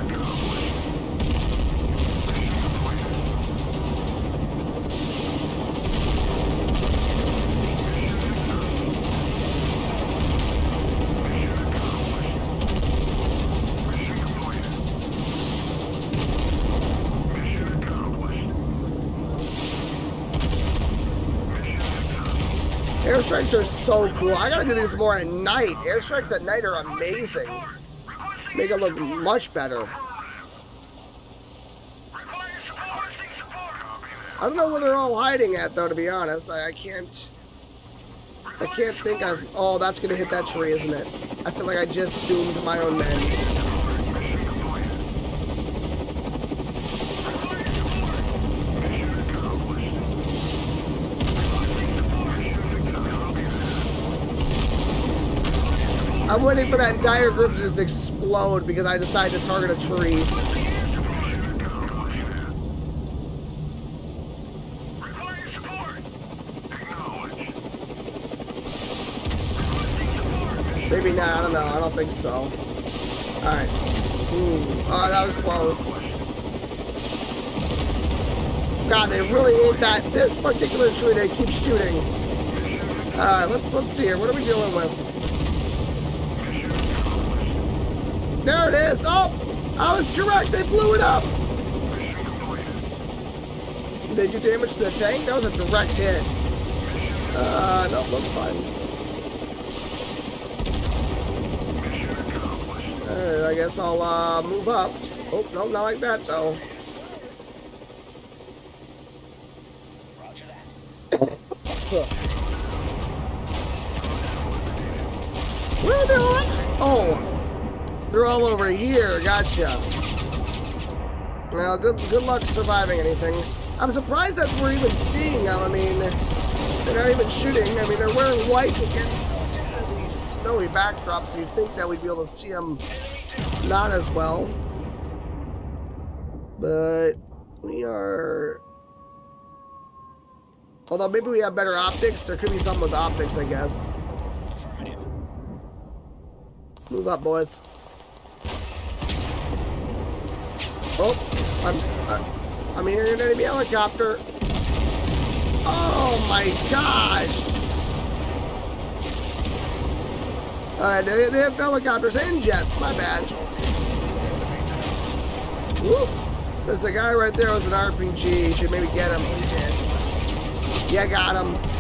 Speaker 1: Airstrikes are so cool. I gotta do these more at night. Airstrikes at night are amazing. Make it look much better. I don't know where they're all hiding at, though, to be honest. I, I can't... I can't think I've... Oh, that's gonna hit that tree, isn't it? I feel like I just doomed my own men. I'm waiting for that entire group to just explode because I decided to target a tree. Maybe not, I don't know. I don't think so. Alright. Ooh. Oh, that was close. God, they really hate that. This particular tree, they keep shooting. Alright, let's let's see here. What are we dealing with? There it is. Oh, I was correct. They blew it up. Did they do damage to the tank? That was a direct hit. Uh, no, looks fine. I guess I'll uh, move up. Oh, no, not like that, though. Where are they all at? Oh, they're all over here. Gotcha. Well, good good luck surviving anything. I'm surprised that we're even seeing them. I mean, they're not even shooting. I mean, they're wearing white against the snowy backdrop, so you'd think that we'd be able to see them not as well. But we are... Although maybe we have better optics. There could be something with the optics, I guess. Move up, boys. Oh, I'm, I, I'm hearing an enemy helicopter. Oh my gosh! Uh, they, they have helicopters and jets. My bad. Whoop. There's a guy right there with an RPG. You should maybe get him. Yeah, got him.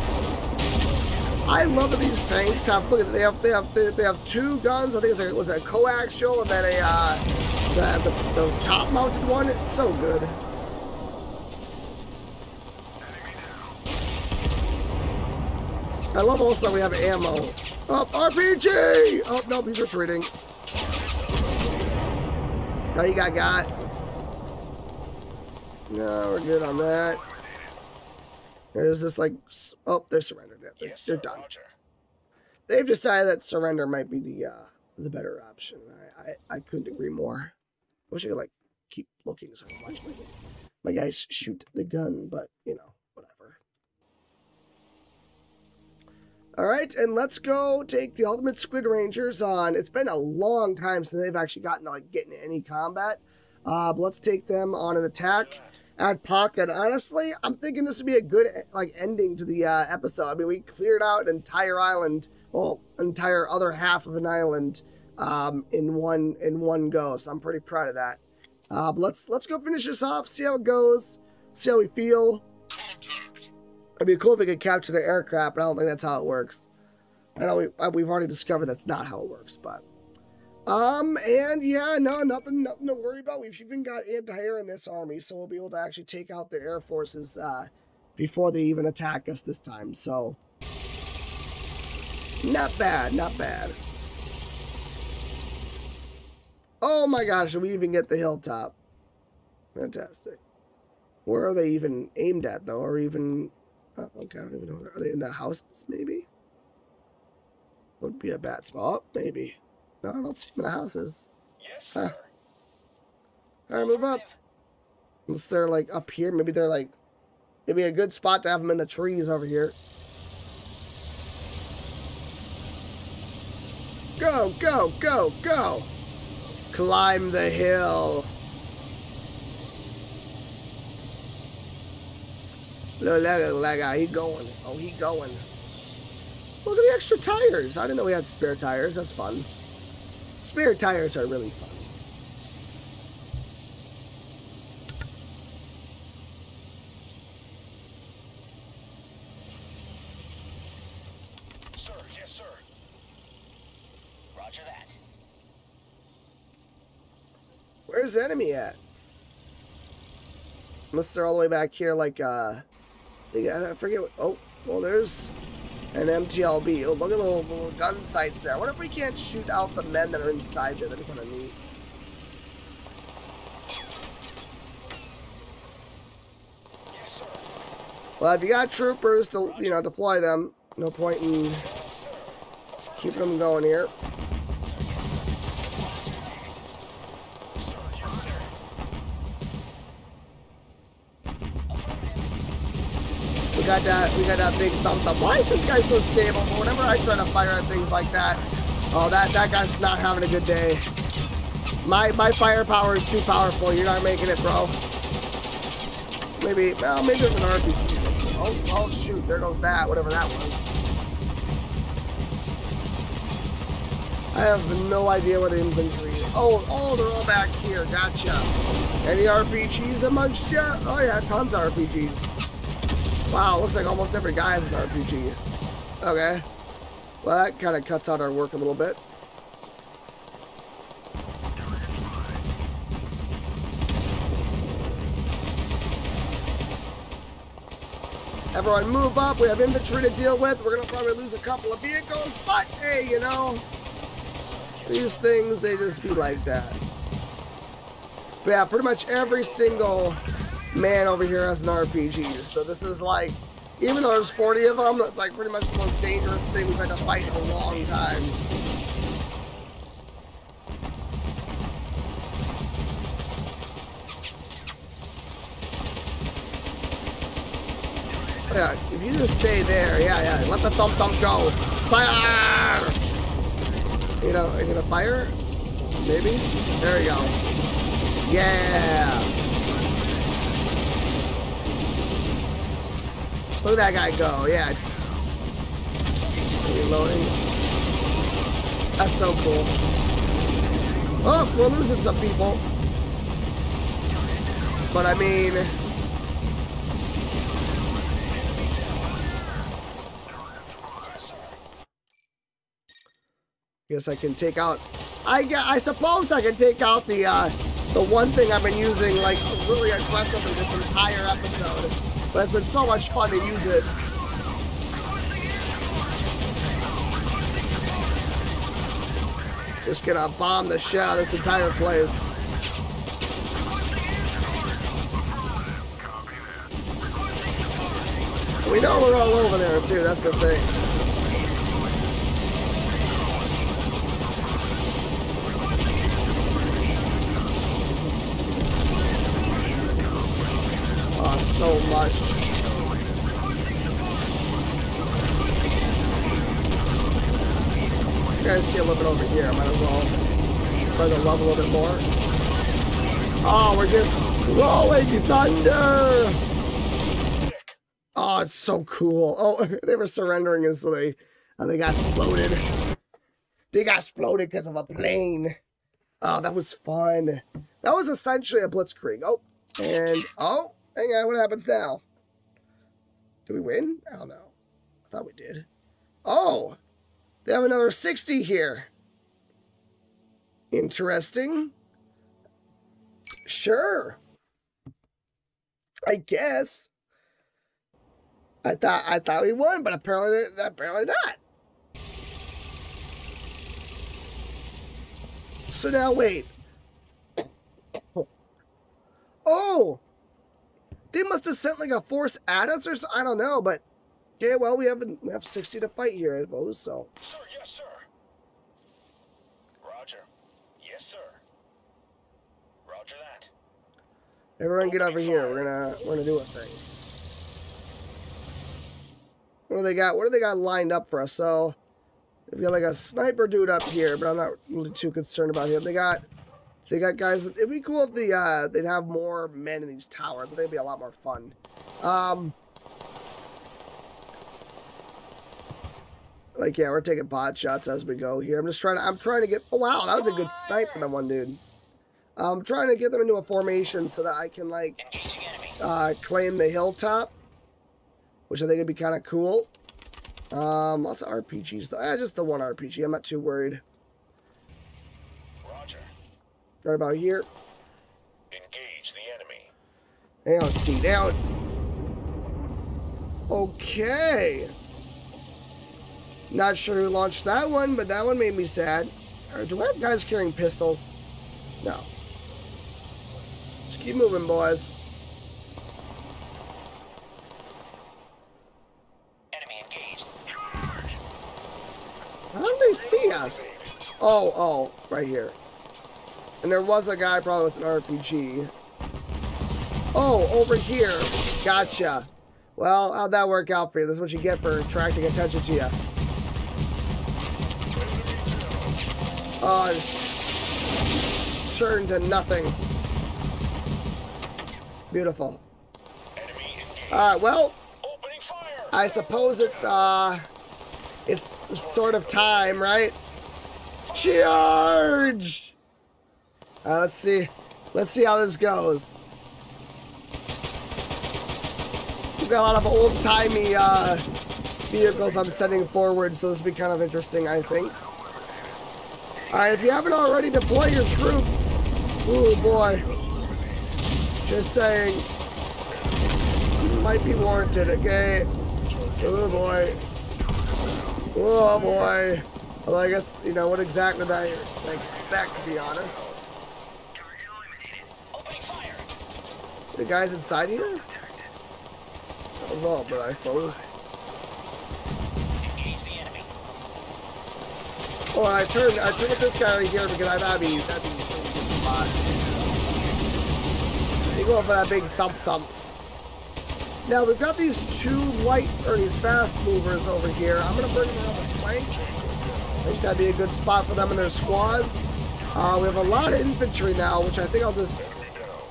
Speaker 1: I love that these tanks have look at they have they have they, have two guns. I think it's a, was a coaxial and then a uh, the, the the top mounted one. It's so good. I love also we have ammo. Oh, RPG! Oh no, he's retreating. Now you got got. No, we're good on that. There's this like, oh, they're surrendered. Yeah, They're,
Speaker 2: Yes,
Speaker 1: they're done.
Speaker 2: Roger.
Speaker 1: They've decided that surrender might be the uh, the better option. I, I, I couldn't agree more. I wish I could like keep looking so I can watch my, my guys shoot the gun, but you know, whatever. All right, and let's go take the Ultimate Squid Rangers on. It's been a long time since they've actually gotten to like get into any combat. Uh, but let's take them on an attack at Pokka. Honestly, I'm thinking this would be a good like ending to the uh, episode. I mean, we cleared out an entire island, well, entire other half of an island um, in one in one go. So I'm pretty proud of that. Uh, let's let's go finish this off. See how it goes. See how we feel. It'd be cool if we could capture the aircraft, but I don't think that's how it works. I know we, uh, we've already discovered that's not how it works, but um, and yeah, no, nothing, nothing to worry about. We've even got anti-air in this army, so we'll be able to actually take out the air forces uh, before they even attack us this time. So, not bad, not bad. Oh my gosh, we even get the hilltop. Fantastic. Where are they even aimed at, though? Or even... Oh, okay, I don't even know. Are they in the houses, maybe? Would be a bad spot, maybe. No, I don't see them in the houses.
Speaker 2: Yes,
Speaker 1: Huh. Alright, move up. Unless they're, like, up here. Maybe they're, like... It'd be a good spot to have them in the trees over here. Go, go, go, go! Climb the hill. Look, look, look, look, he going. Oh, he going. Look at the extra tires. I didn't know we had spare tires. That's fun. Spare tires are really fun.
Speaker 2: Sir, yes, sir.
Speaker 4: Roger that.
Speaker 1: Where's the enemy at? Unless they're all the way back here, like, uh... They got, I forget what... Oh, well, there's an MTLB. Oh, look at the little, little gun sights there. What if we can't shoot out the men that are inside there? That'd be kind of neat. Well, if you got troopers to, you know, deploy them, no point in keeping them going here. Got that, we got that big thump up. Why is this guy so stable? But whenever I try to fire at things like that, oh, that, that guy's not having a good day. My, my firepower is too powerful. You're not making it, bro. Maybe, well, maybe there's an RPG. Oh, oh, shoot, there goes that, whatever that was. I have no idea the inventory is. Oh, oh, they're all back here. Gotcha. Any RPGs amongst you? Oh, yeah, tons of RPGs. Wow, looks like almost every guy has an RPG. Okay. Well, that kind of cuts out our work a little bit. Everyone move up. We have infantry to deal with. We're going to probably lose a couple of vehicles, but hey, you know, these things, they just be like that. But yeah, pretty much every single man over here has an RPG. So this is like, even though there's 40 of them, that's like pretty much the most dangerous thing we've had to fight in a long time. Yeah, if you just stay there, yeah, yeah, let the thump thump go. Fire! You know, are you gonna fire? Maybe? There you go. Yeah! Look at that guy go, yeah. Reloading. That's so cool. Oh, we're losing some people. But I mean... I guess I can take out... I, I suppose I can take out the, uh, the one thing I've been using, like, really aggressively this entire episode. But it's been so much fun to use it. Just gonna bomb the shit out of this entire place. We know they're all over there too, that's the thing. So much. You guys see a little bit over here. Might as well spread the love a little bit more. Oh, we're just rolling thunder! Oh, it's so cool. Oh, they were surrendering instantly. And uh, they got exploded. They got exploded because of a plane. Oh, that was fun. That was essentially a blitzkrieg. Oh, and oh, hang on, what happens now? Did we win? I don't know. I thought we did. Oh, they have another 60 here. Interesting. Sure. I guess. I thought I thought we won, but apparently apparently not. So now wait. Oh! They must have sent like a force at us or so. I don't know, but okay, well we have we have 60 to fight here, I suppose. So
Speaker 2: Sir, yes, sir. Roger. Yes, sir. Roger that.
Speaker 1: everyone get over here. We're gonna we're gonna do a thing. What do they got? What do they got lined up for us? So they've got like a sniper dude up here, but I'm not really too concerned about him. They got they got guys. It'd be cool if the uh, they'd have more men in these towers. I think it'd be a lot more fun. Um, like yeah, we're taking pot shots as we go here. I'm just trying to. I'm trying to get. Oh wow, that was a good snipe from that one dude. I'm trying to get them into a formation so that I can like uh, claim the hilltop, which I think would be kind of cool. Um, lots of RPGs. though. Eh, just the one RPG. I'm not too worried. Right about here.
Speaker 2: Engage the enemy.
Speaker 1: Hang see down. Okay. Not sure who launched that one, but that one made me sad. Or do I have guys carrying pistols? No. Just keep moving, boys.
Speaker 2: Enemy engaged.
Speaker 1: How do they see us? Oh, oh, right here. And there was a guy probably with an RPG. Oh, over here. Gotcha. Well, how'd that work out for you? This is what you get for attracting attention to you. Oh, it's turned to nothing. Beautiful. Alright, well, I suppose it's, uh, it's sort of time, right? Charge! Uh, let's see. Let's see how this goes. We've got a lot of old-timey, uh, vehicles I'm sending forward, so this will be kind of interesting, I think. Alright, if you haven't already, deploy your troops. Ooh, boy. Just saying. Might be warranted, okay? Oh, boy. Oh, boy. Well, I guess, you know, what exactly did I expect, to be honest? The guys inside here? I don't know, but I suppose. Oh, I turned, I turned this guy right here because I thought that'd be, that'd be a really good spot. You go for that big thump thump. Now we've got these two light or these fast movers over here. I'm gonna bring them around the flank. I think that'd be a good spot for them and their squads. Uh, we have a lot of infantry now, which I think I'll just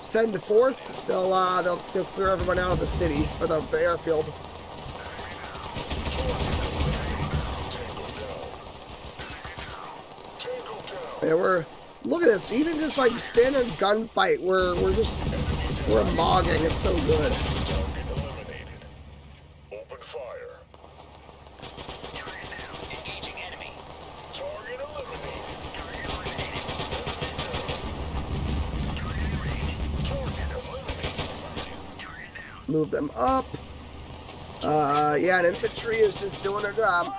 Speaker 1: send forth. They'll uh, they'll, they'll clear everyone out of the city or the, airfield. Yeah, we're look at this. Even just like standard gunfight, we're we're just we're mogging. It's so good. Move them up. Uh, yeah, and infantry is just doing their job.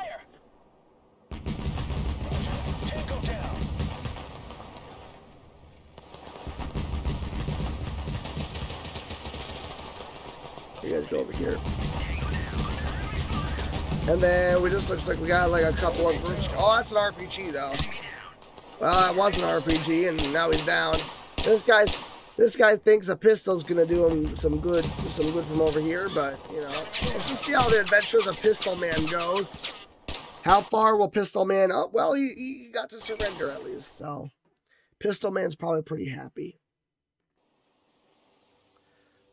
Speaker 1: You guys go over here. And then we just looks like we got like a couple of groups. Oh, that's an RPG though. Well, that was an RPG, and now he's down. This guy's this guy thinks a pistol's gonna do him some good, some good from over here. But you know, let's just see how the adventures of Pistol Man goes. How far will Pistol Man? Oh, well, he, he got to surrender at least. So, Pistol Man's probably pretty happy.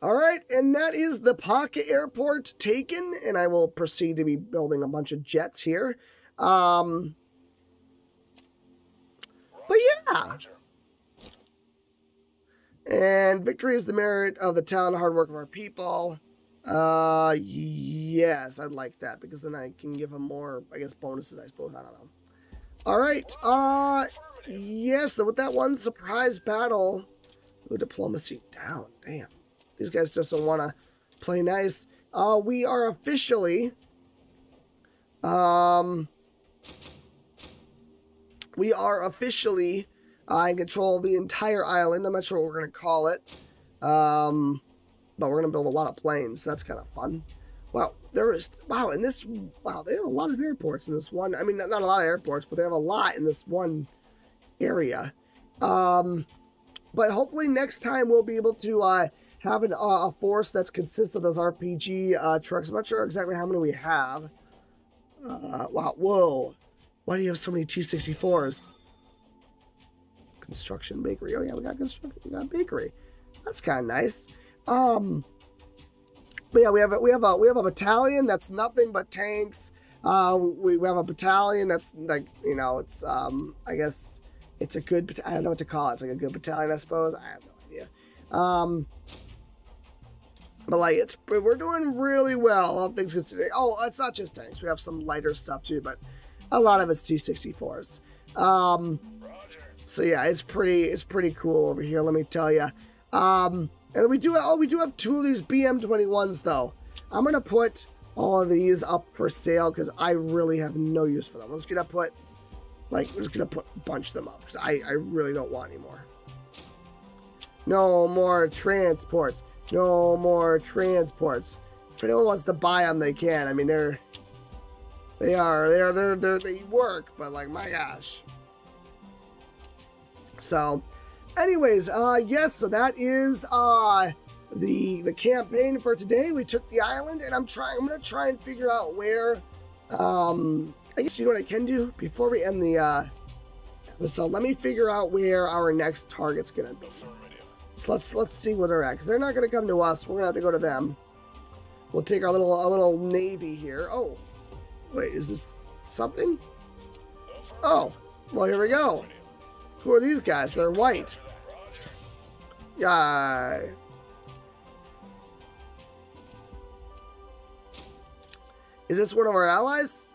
Speaker 1: All right, and that is the Pokka Airport taken, and I will proceed to be building a bunch of jets here. Um, but yeah. And victory is the merit of the talent and hard work of our people. Uh, yes, I'd like that because then I can give them more, I guess, bonuses. I suppose I don't know. All right, uh, yes, with that one surprise battle, Ooh, diplomacy down. Damn. These guys just don't want to play nice. Uh, we are officially, um, we are officially and control the entire island. I'm not sure what we're going to call it. Um, but we're going to build a lot of planes. That's kind of fun. Wow, there is, wow, in this, wow, they have a lot of airports in this one. I mean, not, not a lot of airports, but they have a lot in this one area. Um, but hopefully next time we'll be able to uh, have an, uh, a force that's consists of those RPG uh, trucks. I'm not sure exactly how many we have. Uh, wow, whoa. Why do you have so many T-64s? Construction bakery. Oh yeah, we got construction. We got bakery. That's kind of nice. Um, but yeah, we have a, we have a we have a battalion that's nothing but tanks. Uh, we, we have a battalion that's like you know it's um I guess it's a good I don't know what to call it. It's like a good battalion, I suppose. I have no idea. Um, but like it's we're doing really well, all things considering. Oh, it's not just tanks. We have some lighter stuff too, but a lot of it's T64s. Um. So yeah, it's pretty it's pretty cool over here. Let me tell you. Um, and we do oh we do have two of these BM21s though. I'm gonna put all of these up for sale because I really have no use for them. I'm just gonna put like we're just gonna put bunch of them up because I I really don't want any more. No more transports. No more transports. If anyone wants to buy them, they can. I mean, they're they are they are they're, they're they work, but like my gosh. So, anyways, uh, yes. So that is uh the the campaign for today. We took the island, and I'm trying. I'm gonna try and figure out where. Um, I guess you know what I can do before we end the uh episode. Let me figure out where our next target's gonna be. So let's let's see where they're at because they're not gonna come to us. We're gonna have to go to them. We'll take our little a little navy here. Oh, wait, is this something? Oh, well here we go. Who are these guys? They're white. Yeah. Is this one of our allies?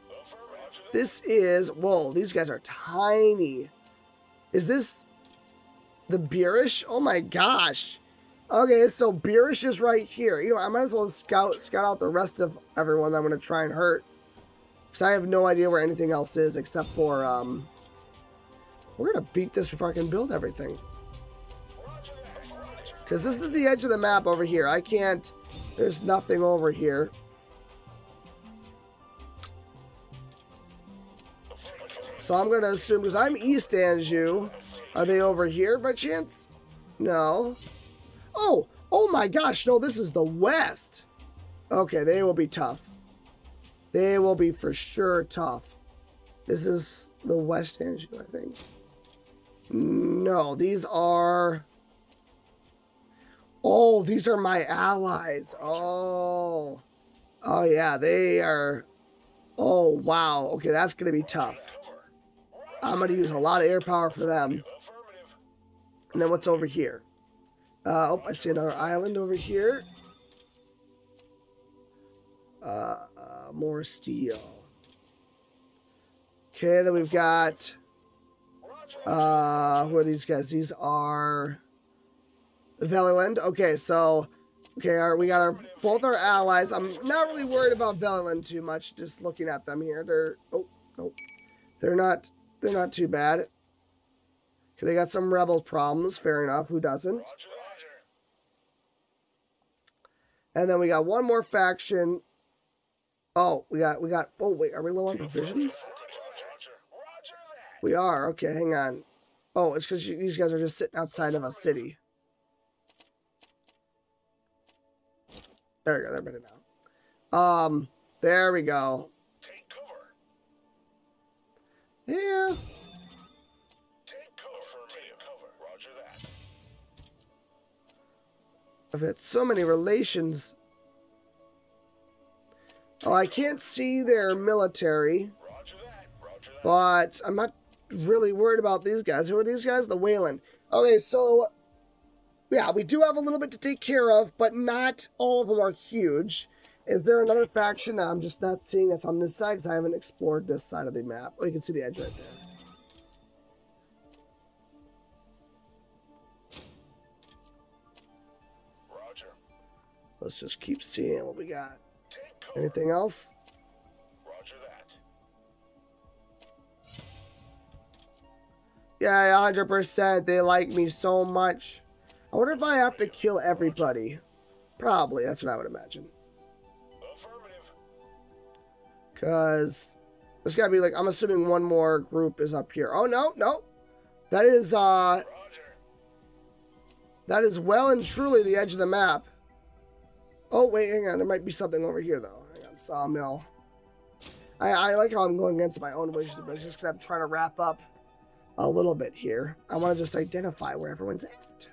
Speaker 1: This is whoa. These guys are tiny. Is this the Beerish? Oh my gosh. Okay, so Beerish is right here. You know, I might as well scout scout out the rest of everyone I'm gonna try and hurt. Because I have no idea where anything else is except for um we're gonna beat this before I can build everything. Because this is the edge of the map over here. I can't there's nothing over here. So I'm gonna assume because I'm East Anjou. Are they over here by chance? No. Oh, oh my gosh, no, this is the West. Okay, they will be tough. They will be for sure tough. This is the West Anjou, I think. No, these are. Oh, these are my allies. Oh. Oh, yeah, they are. Oh, wow. Okay, that's going to be tough. I'm going to use a lot of air power for them. And then what's over here? Uh, oh, I see another island over here. Uh, uh, more steel. Okay, then we've got. Uh, who are these guys? These are. Veliland. Okay, so. Okay, our, we got our both our allies. I'm not really worried about Veliland too much. Just looking at them here, they're oh nope, they're not they're not too bad. Okay, they got some rebel problems. Fair enough. Who doesn't? And then we got one more faction. Oh, we got we got. Oh wait, are we low on provisions? We are. Okay, hang on. Oh, it's because these guys are just sitting outside of a city. There we go. They're better now. Um, there we go. Yeah. I've got so many relations. Oh, I can't see their military, but I'm not really worried about these guys. Who are these guys? The Wayland. Okay, so yeah, we do have a little bit to take care of, but not all of them are huge. Is there another faction that I'm just not seeing that's on this side? Because I haven't explored this side of the map. Oh, you can see the edge right there.
Speaker 2: Roger.
Speaker 1: Let's just keep seeing what we got. Anything else? Yeah, 100%. They like me so much. I wonder if I have to kill everybody. Probably. That's what I would imagine.
Speaker 2: Affirmative.
Speaker 1: Because there's got to be like, I'm assuming one more group is up here. Oh, no, no. That is, uh, that is well and truly the edge of the map. Oh, wait, hang on. There might be something over here, though. Hang on, sawmill. I, I like how I'm going against my own wishes, but it's just because I'm trying to wrap up a little bit here. I want to just identify where everyone's at.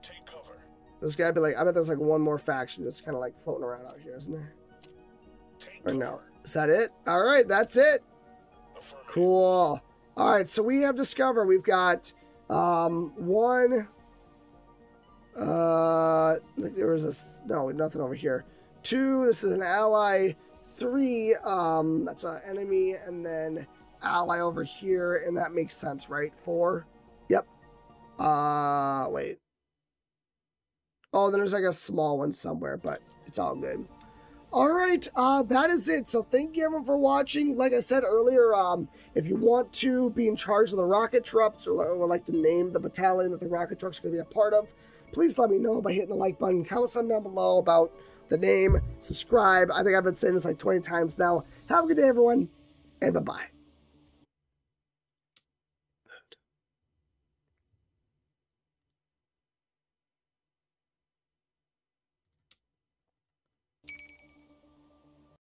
Speaker 2: Take cover.
Speaker 1: There's be like, I bet there's like one more faction just kind of like floating around out here, isn't there?
Speaker 2: Take
Speaker 1: Or no? Is that it? All right, that's it. Cool. All right, so we have discovered we've got um one. Uh, there was a no nothing over here. Two. This is an ally. Three. Um, that's an enemy, and then ally over here, and that makes sense, right? Four. Yep. Uh, wait. Oh, then there's like a small one somewhere, but it's all good. All right, uh, that is it. So thank you everyone for watching. Like I said earlier, um, if you want to be in charge of the rocket trucks or, or like to name the battalion that the rocket trucks are going to be a part of, please let me know by hitting the like button. Comment something down below about the name. Subscribe. I think I've been saying this like 20 times now. Have a good day, everyone, and bye-bye.